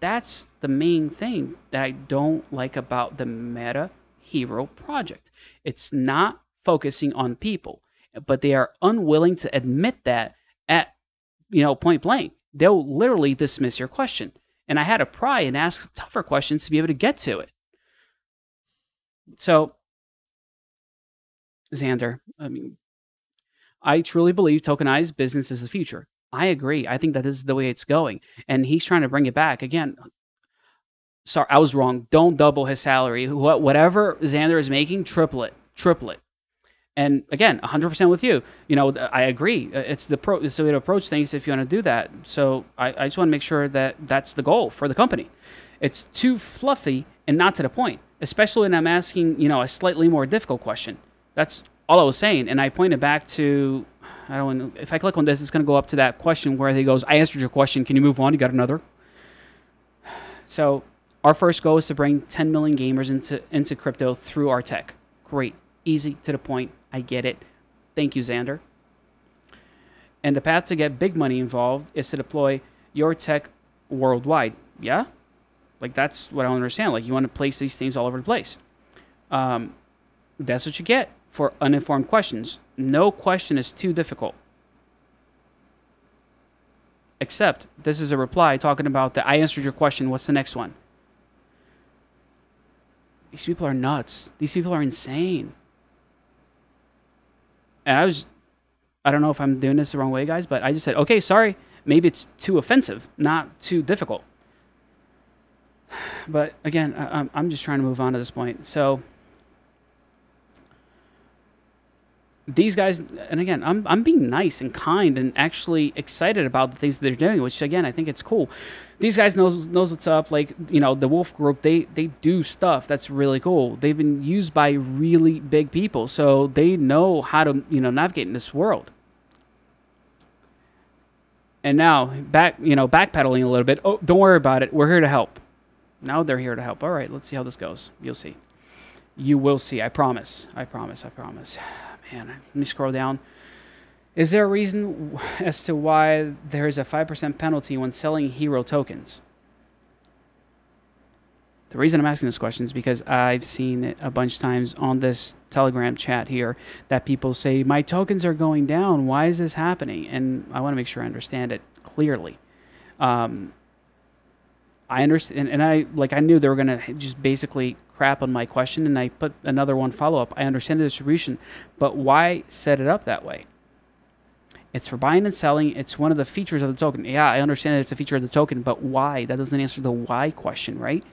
that's the main thing that I don't like about the Meta Hero project. It's not focusing on people, but they are unwilling to admit that at you know point blank. They'll literally dismiss your question. And I had to pry and ask tougher questions to be able to get to it. So, Xander, I mean, I truly believe tokenized business is the future. I agree. I think that this is the way it's going. And he's trying to bring it back. Again, sorry, I was wrong. Don't double his salary. What whatever Xander is making, triple it. Triple it. And again, 100% with you. You know, I agree. It's the pro. It's the way to approach things if you want to do that. So I, I just want to make sure that that's the goal for the company. It's too fluffy and not to the point, especially when I'm asking, you know, a slightly more difficult question. That's all I was saying. And I pointed back to, I don't if I click on this, it's going to go up to that question where he goes, I answered your question. Can you move on? You got another? So our first goal is to bring 10 million gamers into, into crypto through our tech. Great. Easy to the point. I get it. Thank you, Xander. And the path to get big money involved is to deploy your tech worldwide. Yeah? Like, that's what I understand. Like, you want to place these things all over the place. Um, that's what you get for uninformed questions. No question is too difficult. Except this is a reply talking about that I answered your question. What's the next one? These people are nuts. These people are insane and I was, I don't know if I'm doing this the wrong way, guys, but I just said, okay, sorry, maybe it's too offensive, not too difficult. But again, I'm just trying to move on to this point. So these guys, and again, I'm, I'm being nice and kind and actually excited about the things they're doing, which again, I think it's cool. These guys knows knows what's up. Like you know, the Wolf Group, they they do stuff that's really cool. They've been used by really big people, so they know how to you know navigate in this world. And now back you know backpedaling a little bit. Oh, don't worry about it. We're here to help. Now they're here to help. All right, let's see how this goes. You'll see. You will see. I promise. I promise. I promise man, let me scroll down. Is there a reason as to why there is a 5% penalty when selling hero tokens? The reason I'm asking this question is because I've seen it a bunch of times on this Telegram chat here that people say, My tokens are going down. Why is this happening? And I want to make sure I understand it clearly. Um, I understand, and I like I knew they were gonna just basically crap on my question, and I put another one follow up. I understand the distribution, but why set it up that way? It's for buying and selling. It's one of the features of the token. Yeah, I understand that it's a feature of the token, but why? That doesn't answer the why question, right?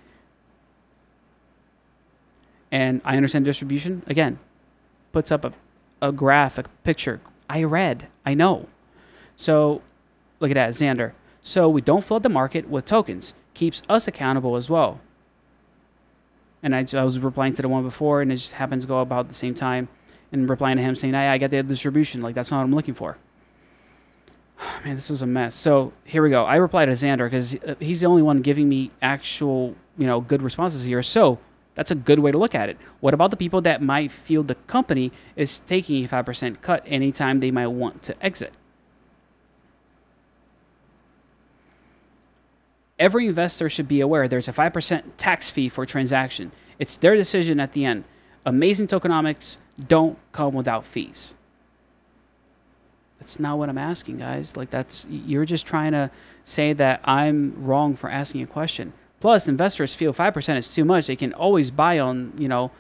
And I understand distribution. Again, puts up a, a graph, a picture. I read. I know. So look at that, Xander. So we don't flood the market with tokens. Keeps us accountable as well and I, I was replying to the one before, and it just happens to go about the same time, and replying to him saying, "I, I got the distribution. Like that's not what I'm looking for." Man, this was a mess. So here we go. I replied to Xander because uh, he's the only one giving me actual, you know, good responses here. So that's a good way to look at it. What about the people that might feel the company is taking a 5% cut anytime they might want to exit? Every investor should be aware there's a 5% tax fee for transaction. It's their decision at the end. Amazing tokenomics don't come without fees. That's not what I'm asking, guys. Like that's you're just trying to say that I'm wrong for asking a question. Plus, investors feel 5% is too much. They can always buy on, you know,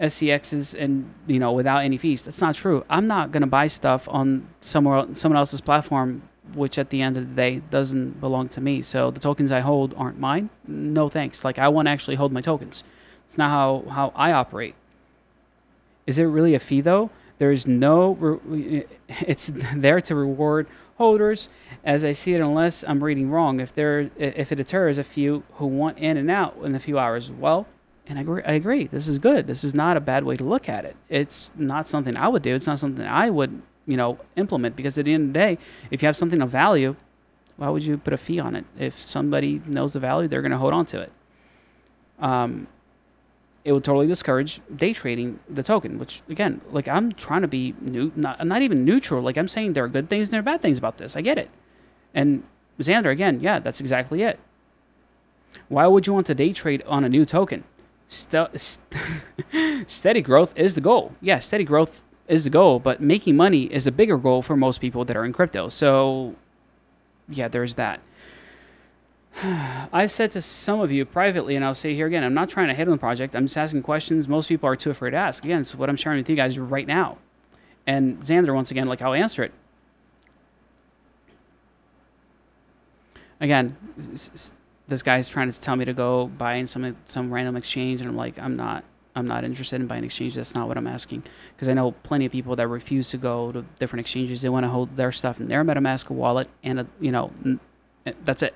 SCXs and, you know, without any fees. That's not true. I'm not going to buy stuff on somewhere someone else's platform which at the end of the day doesn't belong to me. So the tokens I hold aren't mine. No thanks. Like I want to actually hold my tokens. It's not how, how I operate. Is it really a fee though? There's no, it's there to reward holders as I see it, unless I'm reading wrong. If there, if it deters a few who want in and out in a few hours, well, and I agree, I agree. This is good. This is not a bad way to look at it. It's not something I would do. It's not something I would you know implement because at the end of the day if you have something of value why would you put a fee on it? If somebody knows the value they're going to hold on to it. Um, it would totally discourage day trading the token which again like i'm trying to be new not, not even neutral. Like i'm saying there are good things and there are bad things about this. I get it. And xander again yeah that's exactly it. Why would you want to day trade on a new token? St- st- steady growth is the goal. Yeah steady growth is the goal, but making money is a bigger goal for most people that are in crypto. So, yeah, there's that. I've said to some of you privately, and I'll say here again, I'm not trying to hit on the project. I'm just asking questions most people are too afraid to ask. Again, it's what I'm sharing with you guys right now. And Xander, once again, like I'll answer it. again, this guy's trying to tell me to go buy in some some random exchange, and I'm like, I'm not. I'm not interested in buying exchange. That's not what I'm asking. Because I know plenty of people that refuse to go to different exchanges. They want to hold their stuff in their MetaMask wallet, and a, you know, eh, that's it.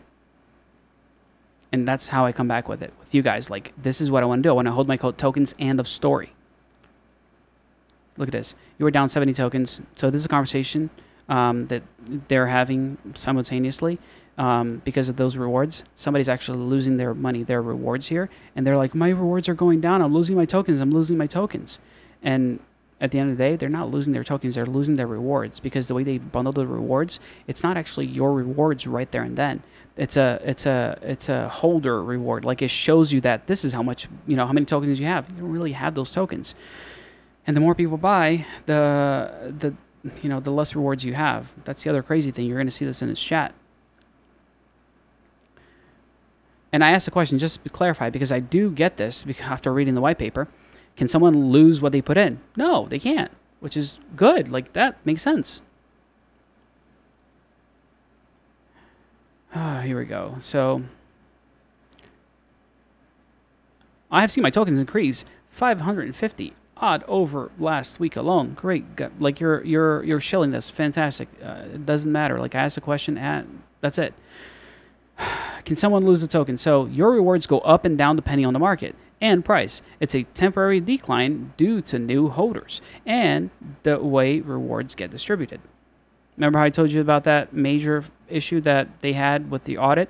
And that's how I come back with it with you guys. Like, this is what I want to do. I want to hold my tokens and of story. Look at this. You were down 70 tokens. So this is a conversation um, that they're having simultaneously um, because of those rewards. Somebody's actually losing their money, their rewards here, and they're like, "My rewards are going down. I'm losing my tokens. I'm losing my tokens." And at the end of the day, they're not losing their tokens. They're losing their rewards because the way they bundle the rewards, it's not actually your rewards right there and then. It's a it's a it's a holder reward. Like it shows you that this is how much you know how many tokens you have. You don't really have those tokens, and the more people buy, the the you know the less rewards you have. That's the other crazy thing. You're going to see this in his chat. And I asked the question just to clarify because I do get this after reading the white paper. Can someone lose what they put in? No, they can't, which is good. Like that makes sense. Ah, here we go. So I have seen my tokens increase 550 odd over last week alone. Great, like you're you're you're shilling this. Fantastic. Uh, it doesn't matter. Like I asked a question, and that's it. Can someone lose a token? So your rewards go up and down depending on the market and price. It's a temporary decline due to new holders and the way rewards get distributed. Remember how I told you about that major issue that they had with the audit?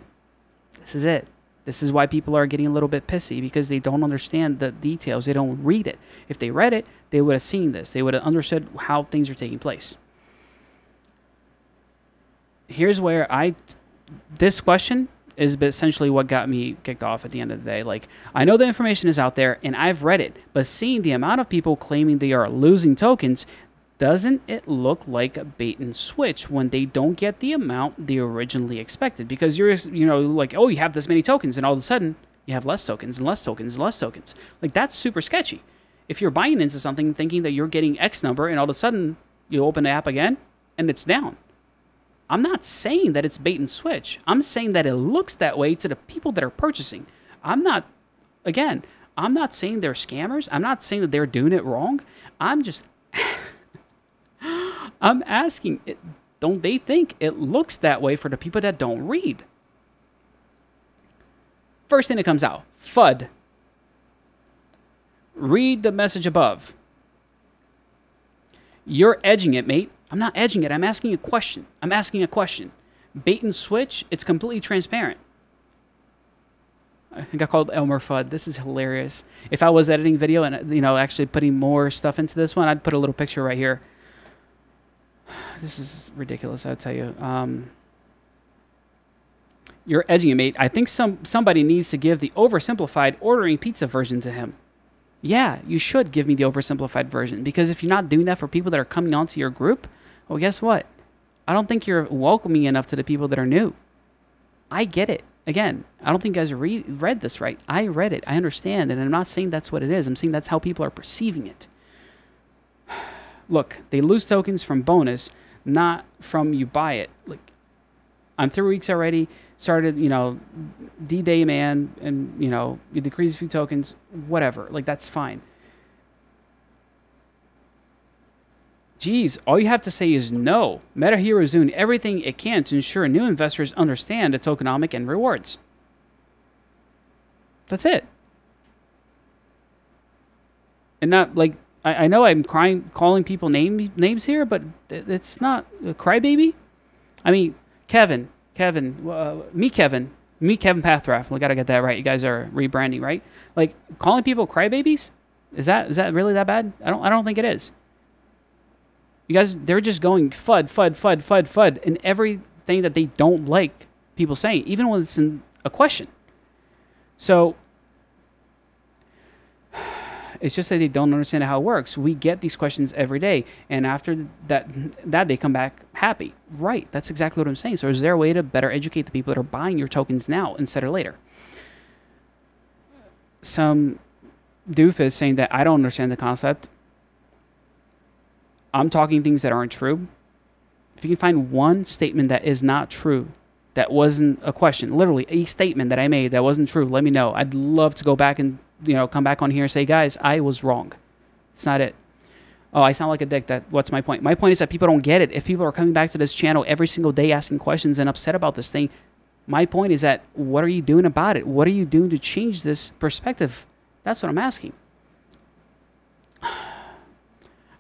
This is it. This is why people are getting a little bit pissy because they don't understand the details. They don't read it. If they read it, they would have seen this. They would have understood how things are taking place. Here's where I this question is essentially what got me kicked off at the end of the day. Like, I know the information is out there and I've read it, but seeing the amount of people claiming they are losing tokens, doesn't it look like a bait and switch when they don't get the amount they originally expected? Because you're, you know, like, oh, you have this many tokens, and all of a sudden you have less tokens and less tokens and less tokens. Like, that's super sketchy. If you're buying into something thinking that you're getting X number, and all of a sudden you open the app again and it's down. I'm not saying that it's bait and switch. I'm saying that it looks that way to the people that are purchasing. I'm not, again, I'm not saying they're scammers. I'm not saying that they're doing it wrong. I'm just, I'm asking, it, don't they think it looks that way for the people that don't read? First thing that comes out FUD. Read the message above. You're edging it, mate. I'm not edging it. I'm asking a question. I'm asking a question. Bait and switch, it's completely transparent. I think I called Elmer Fudd. This is hilarious. If I was editing video and you know actually putting more stuff into this one, I'd put a little picture right here. This is ridiculous, I tell you. Um, you're edging mate. I think some somebody needs to give the oversimplified ordering pizza version to him. Yeah, you should give me the oversimplified version because if you're not doing that for people that are coming onto your group, well, guess what? I don't think you're welcoming enough to the people that are new. I get it. Again, I don't think you guys re- read this right. I read it. I understand, and I'm not saying that's what it is. I'm saying that's how people are perceiving it. Look, they lose tokens from bonus, not from you buy it. Like, I'm three weeks already. Started, you know, D-Day man, and you know, you decrease a few tokens, whatever. Like that's fine. Geez, all you have to say is no. Meta Hero is doing everything it can to ensure new investors understand the tokenomic and rewards. That's it. And not like I, I know I'm crying, calling people name, names here, but it- it's not a crybaby. I mean, Kevin, Kevin, uh, me, Kevin, me, Kevin Paffrath. We gotta get that right. You guys are rebranding, right? Like calling people crybabies. Is that is that really that bad? I don't I don't think it is. You guys, they're just going fud, fud, fud, fud, fud, and everything that they don't like people saying, even when it's in a question. So it's just that they don't understand how it works. We get these questions every day, and after that, that they come back happy. Right? That's exactly what I'm saying. So is there a way to better educate the people that are buying your tokens now instead of later? Some doofus saying that I don't understand the concept. I'm talking things that aren't true. If you can find one statement that is not true, that wasn't a question, literally a statement that I made that wasn't true, let me know. I'd love to go back and you know come back on here and say, guys, I was wrong. It's not it. Oh, I sound like a dick. That what's my point? My point is that people don't get it. If people are coming back to this channel every single day asking questions and upset about this thing, my point is that what are you doing about it? What are you doing to change this perspective? That's what I'm asking.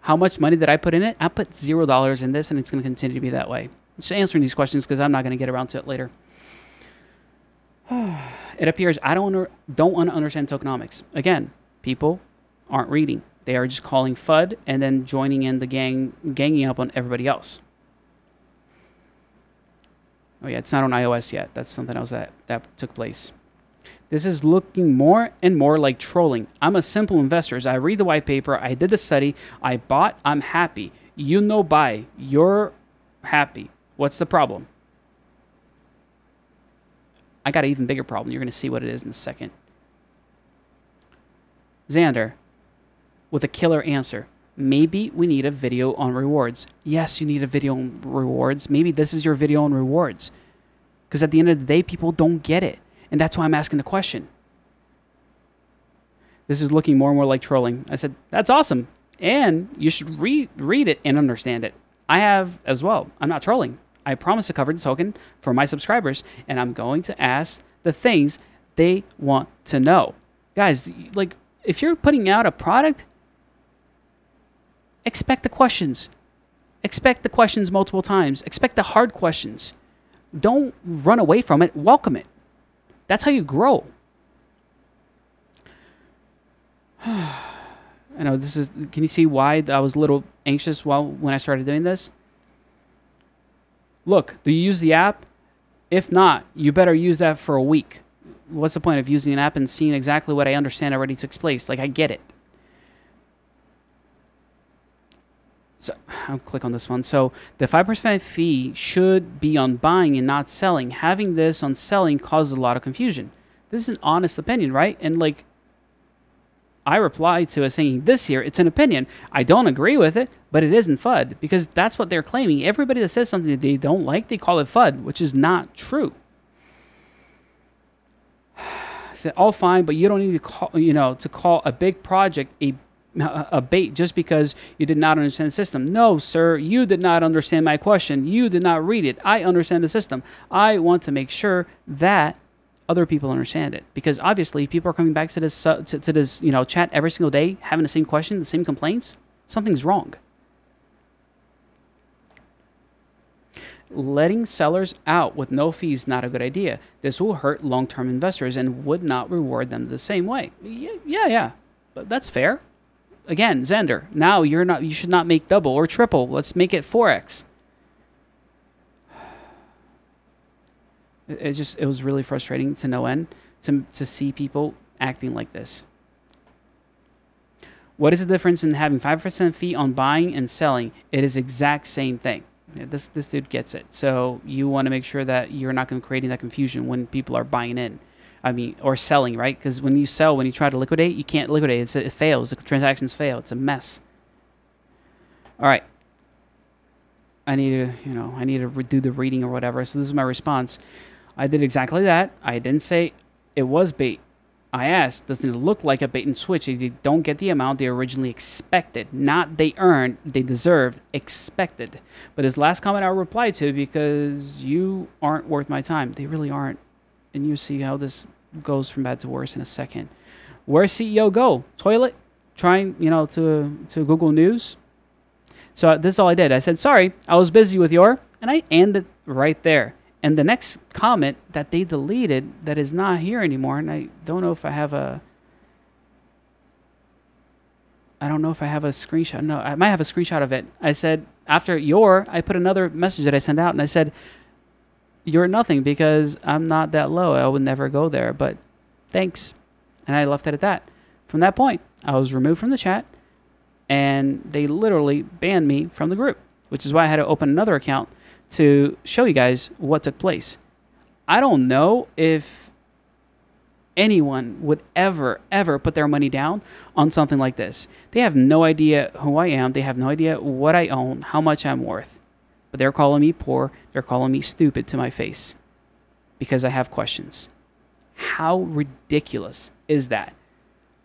How much money did I put in it? I put zero dollars in this, and it's going to continue to be that way. Just answering these questions because I'm not going to get around to it later. it appears I don't don't want to understand tokenomics. Again, people aren't reading. They are just calling FUD and then joining in the gang, ganging up on everybody else. Oh yeah, it's not on iOS yet. That's something else that, that took place. This is looking more and more like trolling. I'm a simple investor. As I read the white paper. I did the study. I bought. I'm happy. You know buy. You're happy. What's the problem? I got an even bigger problem. You're going to see what it is in a second. Xander, with a killer answer. Maybe we need a video on rewards. Yes, you need a video on rewards. Maybe this is your video on rewards. Because at the end of the day, people don't get it. And that's why I'm asking the question. This is looking more and more like trolling. I said, that's awesome. And you should read, read it and understand it. I have as well. I'm not trolling. I promise to cover the token for my subscribers, and I'm going to ask the things they want to know. Guys, like, if you're putting out a product, expect the questions. Expect the questions multiple times. Expect the hard questions. Don't run away from it. Welcome it. That's how you grow. I know this is. Can you see why I was a little anxious while when I started doing this? Look, do you use the app? If not, you better use that for a week. What's the point of using an app and seeing exactly what I understand already takes place? Like I get it. So I'll click on this one. So the 5% fee should be on buying and not selling. Having this on selling causes a lot of confusion. This is an honest opinion, right? And like I reply to a saying this here, it's an opinion. I don't agree with it, but it isn't FUD because that's what they're claiming. Everybody that says something that they don't like, they call it FUD, which is not true. I said, all fine, but you don't need to call, you know, to call a big project a a bait just because you did not understand the system. No, sir, you did not understand my question. You did not read it. I understand the system. I want to make sure that other people understand it because obviously people are coming back to this uh, to, to this you know chat every single day having the same question, the same complaints. Something's wrong. Letting sellers out with no fees not a good idea. This will hurt long-term investors and would not reward them the same way. Yeah, yeah, yeah. But that's fair again, Xander, now you're not you should not make double or triple. Let's make it 4x. It, it just it was really frustrating to no end to to see people acting like this. What is the difference in having 5% fee on buying and selling? It is exact same thing. This this dude gets it. So you want to make sure that you're not creating that confusion when people are buying in. I mean, or selling, right? Because when you sell, when you try to liquidate, you can't liquidate. It's, it fails. The transactions fail. It's a mess. All right. I need to, you know, I need to do the reading or whatever. So this is my response. I did exactly that. I didn't say it was bait. I asked, doesn't it look like a bait and switch? If they don't get the amount they originally expected. Not they earned, they deserved, expected. But his last comment I replied to because you aren't worth my time. They really aren't and you see how this goes from bad to worse in a second. Where CEO go? Toilet? Trying, you know, to to Google News. So uh, this is all I did. I said, sorry, I was busy with your, and I ended right there. And the next comment that they deleted that is not here anymore, and I don't know if I have a, I don't know if I have a screenshot. No, I might have a screenshot of it. I said, after your, I put another message that I sent out, and I said, you're nothing because I'm not that low. I would never go there, but thanks. And I left it at that. From that point, I was removed from the chat and they literally banned me from the group, which is why I had to open another account to show you guys what took place. I don't know if anyone would ever, ever put their money down on something like this. They have no idea who I am. They have no idea what I own, how much I'm worth. But they're calling me poor. They're calling me stupid to my face. because I have questions. How ridiculous is that?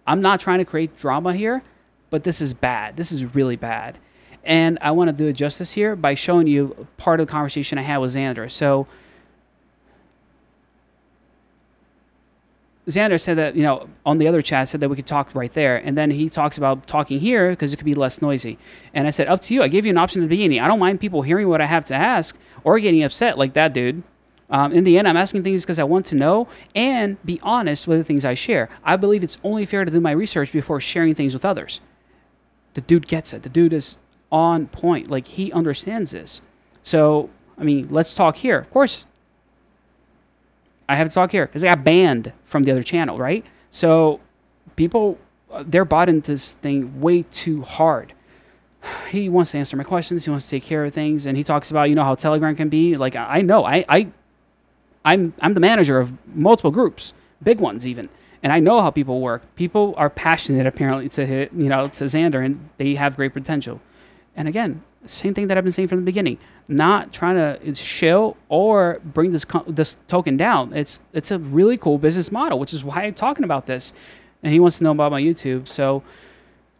I'm not trying to create drama here, but this is bad. This is really bad. And I want to do it justice here by showing you part of the conversation I had with Xander. So, Xander said that, you know, on the other chat said that we could talk right there. And then he talks about talking here because it could be less noisy. And I said, up to you. I gave you an option at the beginning. I don't mind people hearing what I have to ask or getting upset like that dude. Um, in the end, I'm asking things because I want to know and be honest with the things I share. I believe it's only fair to do my research before sharing things with others. The dude gets it. The dude is on point. Like, he understands this. So, I mean, let's talk here. Of course, I have to talk here because I got banned from the other channel, right? So people, uh, they're bought into this thing way too hard. He wants to answer my questions. He wants to take care of things, and he talks about you know how Telegram can be. Like I know, I, I, I'm I'm the manager of multiple groups, big ones even, and I know how people work. People are passionate apparently to hit you know to Xander, and they have great potential. And again, same thing that I've been saying from the beginning. Not trying to shill or bring this this token down. It's it's a really cool business model, which is why I'm talking about this. And he wants to know about my YouTube. So,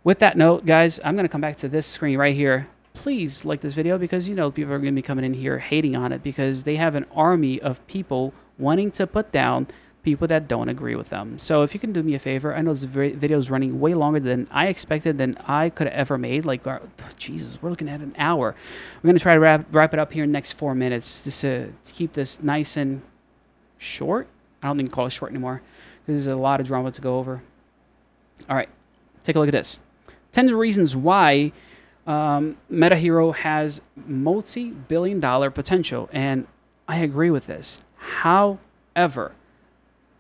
with that note, guys, I'm gonna come back to this screen right here. Please like this video because you know people are gonna be coming in here hating on it because they have an army of people wanting to put down people that don't agree with them. So if you can do me a favor, I know this video is running way longer than I expected than I could have ever made. Like, oh, Jesus, we're looking at an hour. We're going to try to wrap, wrap it up here in the next four minutes just to, to keep this nice and short. I don't think call it short anymore because there's a lot of drama to go over. All right, take a look at this. 10 reasons why um, Meta Hero has multi-billion dollar potential. And I agree with this. However,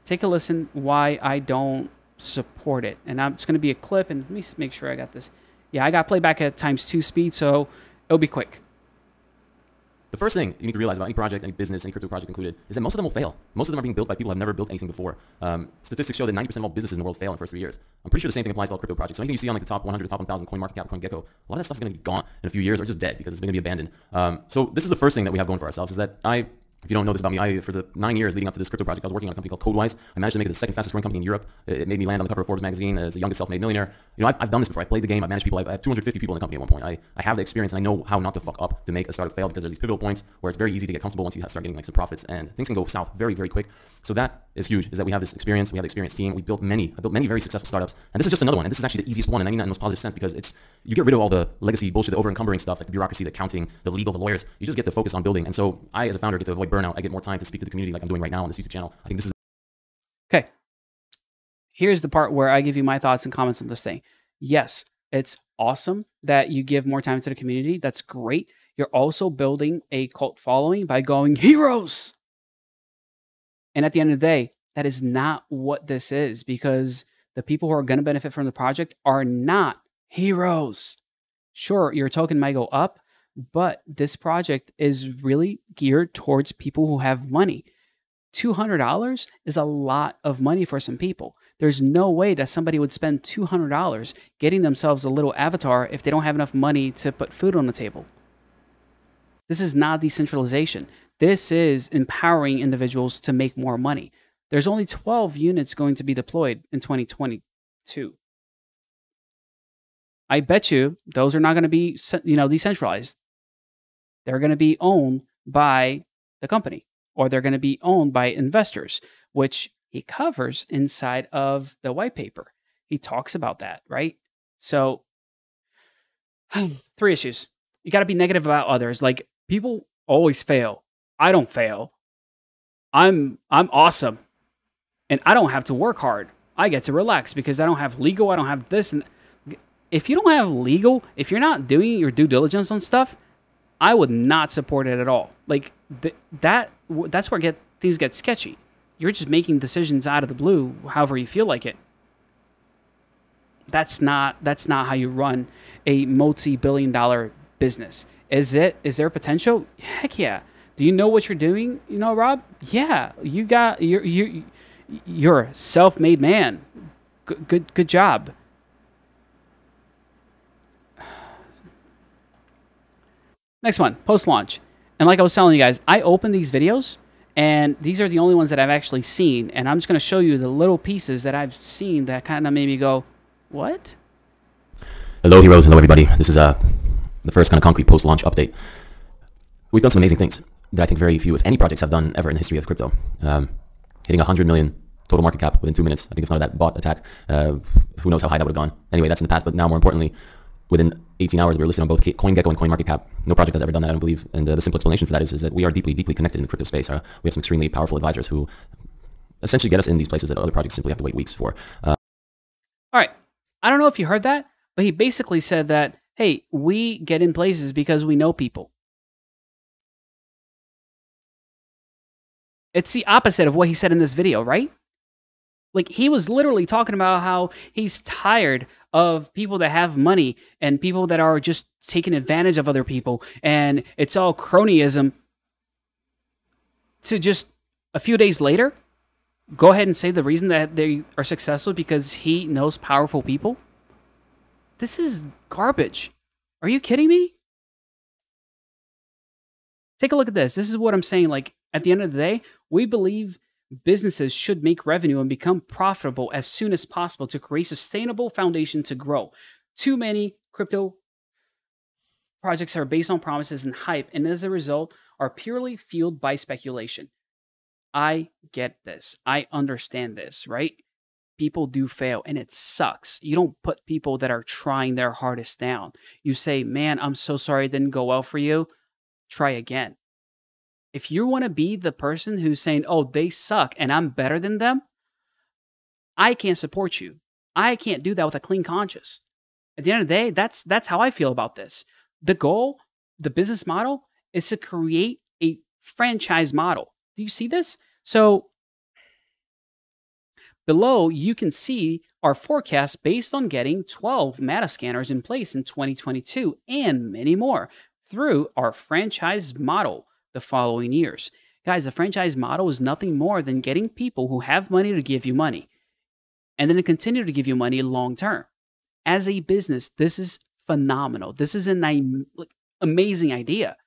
take a listen why I don't support it. And I'm, it's going to be a clip, and let me make sure I got this. Yeah, I got playback at times two speed, so it'll be quick. The first thing you need to realize about any project, any business, any crypto project included, is that most of them will fail. Most of them are being built by people who have never built anything before. Um, statistics show that 90% of all businesses in the world fail in the first three years. I'm pretty sure the same thing applies to all crypto projects. So anything you see on like the top 100, top 1,000 coin market cap, coin gecko, a lot of that stuff's going to be gone in a few years or just dead because it's going to be abandoned. Um, so this is the first thing that we have going for ourselves is that I if you don't know this about me, I, for the nine years leading up to this crypto project, I was working on a company called CodeWise. I managed to make it the second fastest growing company in Europe. It, made me land on the cover of Forbes magazine as the youngest self-made millionaire. You know, I've, I've done this before. I played the game. I managed people. I, I have 250 people in the company at one point. I, I have the experience and I know how not to fuck up to make a startup fail because there's these pivotal points where it's very easy to get comfortable once you start getting like some profits and things can go south very, very quick. So that is huge, is that we have this experience. We have the experienced team. We built many, I built many very successful startups. And this is just another one. And this is actually the easiest one. And I mean that in the most positive sense because it's, you get rid of all the legacy bullshit, the over encumbering stuff, like the bureaucracy, the accounting, the legal, the lawyers. You just get to focus on building. And so I, as a founder, get to avoid burnout. I get more time to speak to the community like I'm doing right now on this YouTube channel. I think this is. Okay. Here's the part where I give you my thoughts and comments on this thing. Yes, it's awesome that you give more time to the community. That's great. You're also building a cult following by going heroes. And at the end of the day, that is not what this is because the people who are going to benefit from the project are not heroes. Sure, your token might go up, but this project is really geared towards people who have money. $200 is a lot of money for some people. There's no way that somebody would spend $200 getting themselves a little avatar if they don't have enough money to put food on the table. This is not decentralization. This is empowering individuals to make more money. There's only 12 units going to be deployed in 2022. I bet you those are not going to be, you know, decentralized. They're going to be owned by the company or they're going to be owned by investors, which he covers inside of the white paper. He talks about that, right? So, three issues. You got to be negative about others. Like people always fail. I don't fail. I'm I'm awesome. And I don't have to work hard. I get to relax because I don't have legal, I don't have this and if you don't have legal, if you're not doing your due diligence on stuff, I would not support it at all. Like th- that that's where get things get sketchy. You're just making decisions out of the blue however you feel like it. That's not that's not how you run a multi-billion dollar business. Is it is there potential? Heck yeah. Do you know what you're doing? You know, Rob? Yeah, you got you're you you're a self-made man. Good good good job. Next one, post launch. And like I was telling you guys, I open these videos And these are the only ones that I've actually seen. And I'm just going to show you the little pieces that I've seen that kind of made me go, what? Hello, heroes. Hello, everybody. This is uh, the first kind of concrete post-launch update. We've done some amazing things that I think very few, if any, projects have done ever in the history of crypto. Um, hitting 100 million total market cap within two minutes. I think if not that bot attack, uh, who knows how high that would have gone. Anyway, that's in the past. But now, more importantly, within 18 hours, we were listed on both CoinGecko and CoinMarketCap. No project has ever done that, I don't believe. And uh, the simple explanation for that is, is that we are deeply, deeply connected in the crypto space. Uh, we have some extremely powerful advisors who essentially get us in these places that other projects simply have to wait weeks for. Uh, All right. I don't know if you heard that, but he basically said that, hey, we get in places because we know people. It's the opposite of what he said in this video, right? Like he was literally talking about how he's tired of people that have money and people that are just taking advantage of other people and it's all cronyism to just a few days later go ahead and say the reason that they are successful because he knows powerful people. This is garbage. Are you kidding me? Take a look at this. This is what I'm saying like at the end of the day, we believe businesses should make revenue and become profitable as soon as possible to create a sustainable foundation to grow. Too many crypto projects are based on promises and hype, and as a result, are purely fueled by speculation. I get this. I understand this, right? People do fail and it sucks. You don't put people that are trying their hardest down. You say, man, I'm so sorry it didn't go well for you. Try again. If you want to be the person who's saying, oh, they suck and I'm better than them, I can't support you. I can't do that with a clean conscience. At the end of the day, that's that's how I feel about this. The goal, the business model is to create a franchise model. Do you see this? So below, you can see our forecast based on getting 12 MATA scanners in place in 2022 and many more through our franchise model the following years. Guys, a franchise model is nothing more than getting people who have money to give you money and then to continue to give you money long term. As a business, this is phenomenal. This is an amazing idea.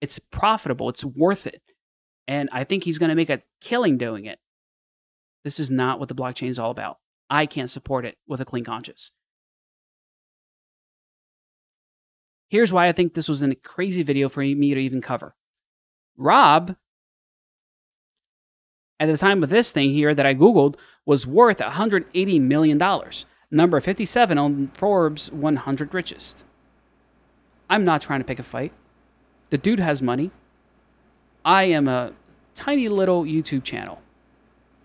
It's profitable, it's worth it. And I think he's going to make a killing doing it. This is not what the blockchain is all about. I can't support it with a clean conscience. Here's why I think this was a crazy video for me to even cover. Rob, at the time of this thing here that I Googled, was worth $180 million, number 57 on Forbes 100 Richest. I'm not trying to pick a fight. The dude has money. I am a tiny little YouTube channel.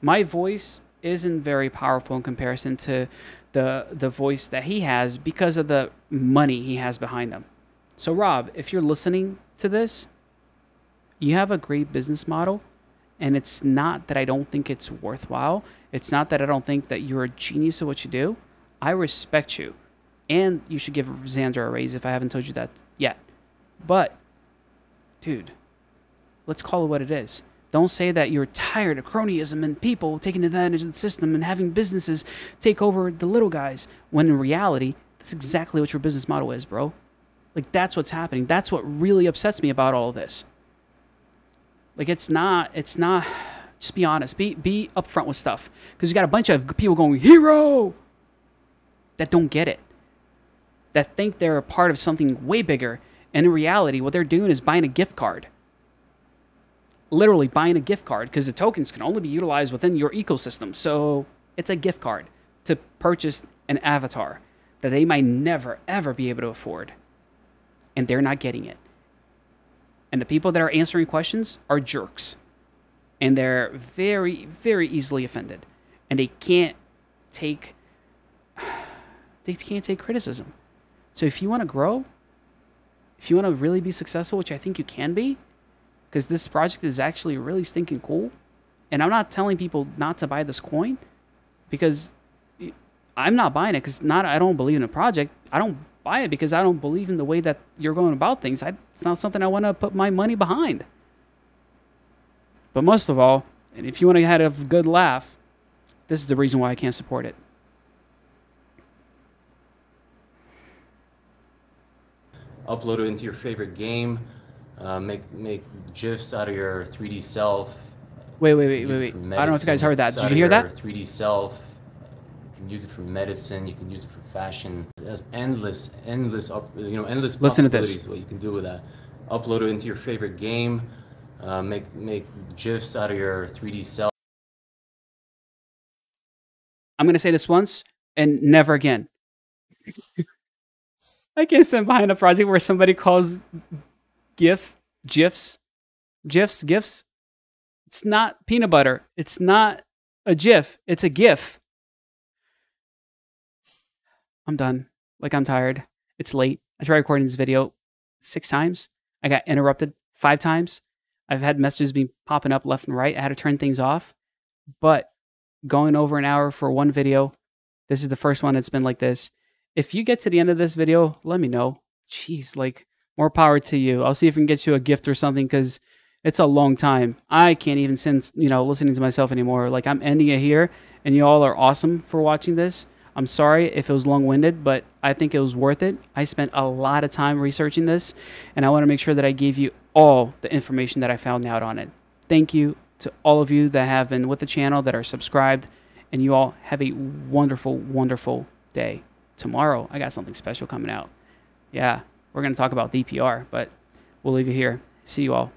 My voice isn't very powerful in comparison to the the voice that he has because of the money he has behind him. So Rob, if you're listening to this, you have a great business model and it's not that I don't think it's worthwhile. It's not that I don't think that you're a genius at what you do. I respect you. And you should give Xander a raise if I haven't told you that yet. But, dude, let's call it what it is. Don't say that you're tired of cronyism and people taking advantage of the system and having businesses take over the little guys, when in reality, that's exactly what your business model is, bro. Like, that's what's happening. That's what really upsets me about all of this. Like it's not, it's not, just be honest. Be, be upfront with stuff. Because you got a bunch of people going, hero! That don't get it. That think they're a part of something way bigger. And in reality, what they're doing is buying a gift card. Literally buying a gift card because the tokens can only be utilized within your ecosystem. So it's a gift card to purchase an avatar that they might never, ever be able to afford. And they're not getting it. And the people that are answering questions are jerks. And they're very, very easily offended. And they can't take they can't take criticism. So if you want to grow, if you want to really be successful, which I think you can be, because this project is actually really stinking cool. And I'm not telling people not to buy this coin because I'm not buying it because not I don't believe in a project. I don't buy it because I don't believe in the way that you're going about things. I, it's not something I want to put my money behind. But most of all, and if you want to have a good laugh, this is the reason why I can't support it. Upload it into your favorite game. Uh, make make gifs out of your 3D self. Wait, wait, wait, wait, wait. I don't know if you guys heard that. Did you hear that? 3D self. You can use it for medicine. You can use it for fashion. It has endless, endless, you know, endless Listen to this. possibilities. What you can do with that. Upload it into your favorite game. Uh, make make gifs out of your 3D self. I'm gonna say this once and never again. I can't stand behind a project where somebody calls GIF, GIFs, GIFs, GIFs. It's not peanut butter. It's not a GIF. It's a GIF. I'm done. Like I'm tired. It's late. I tried recording this video six times. I got interrupted five times. I've had messages be popping up left and right. I had to turn things off. But going over an hour for one video. This is the first one that's been like this. If you get to the end of this video, let me know. Jeez, like more power to you. I'll see if I can get you a gift or something because it's a long time. I can't even since you know listening to myself anymore. Like I'm ending it here, and you all are awesome for watching this. I'm sorry if it was long-winded, but I think it was worth it. I spent a lot of time researching this, and I want to make sure that I gave you all the information that I found out on it. Thank you to all of you that have been with the channel, that are subscribed, and you all have a wonderful, wonderful day. Tomorrow, I got something special coming out. Yeah, we're going to talk about DPR, but we'll leave you here. See you all.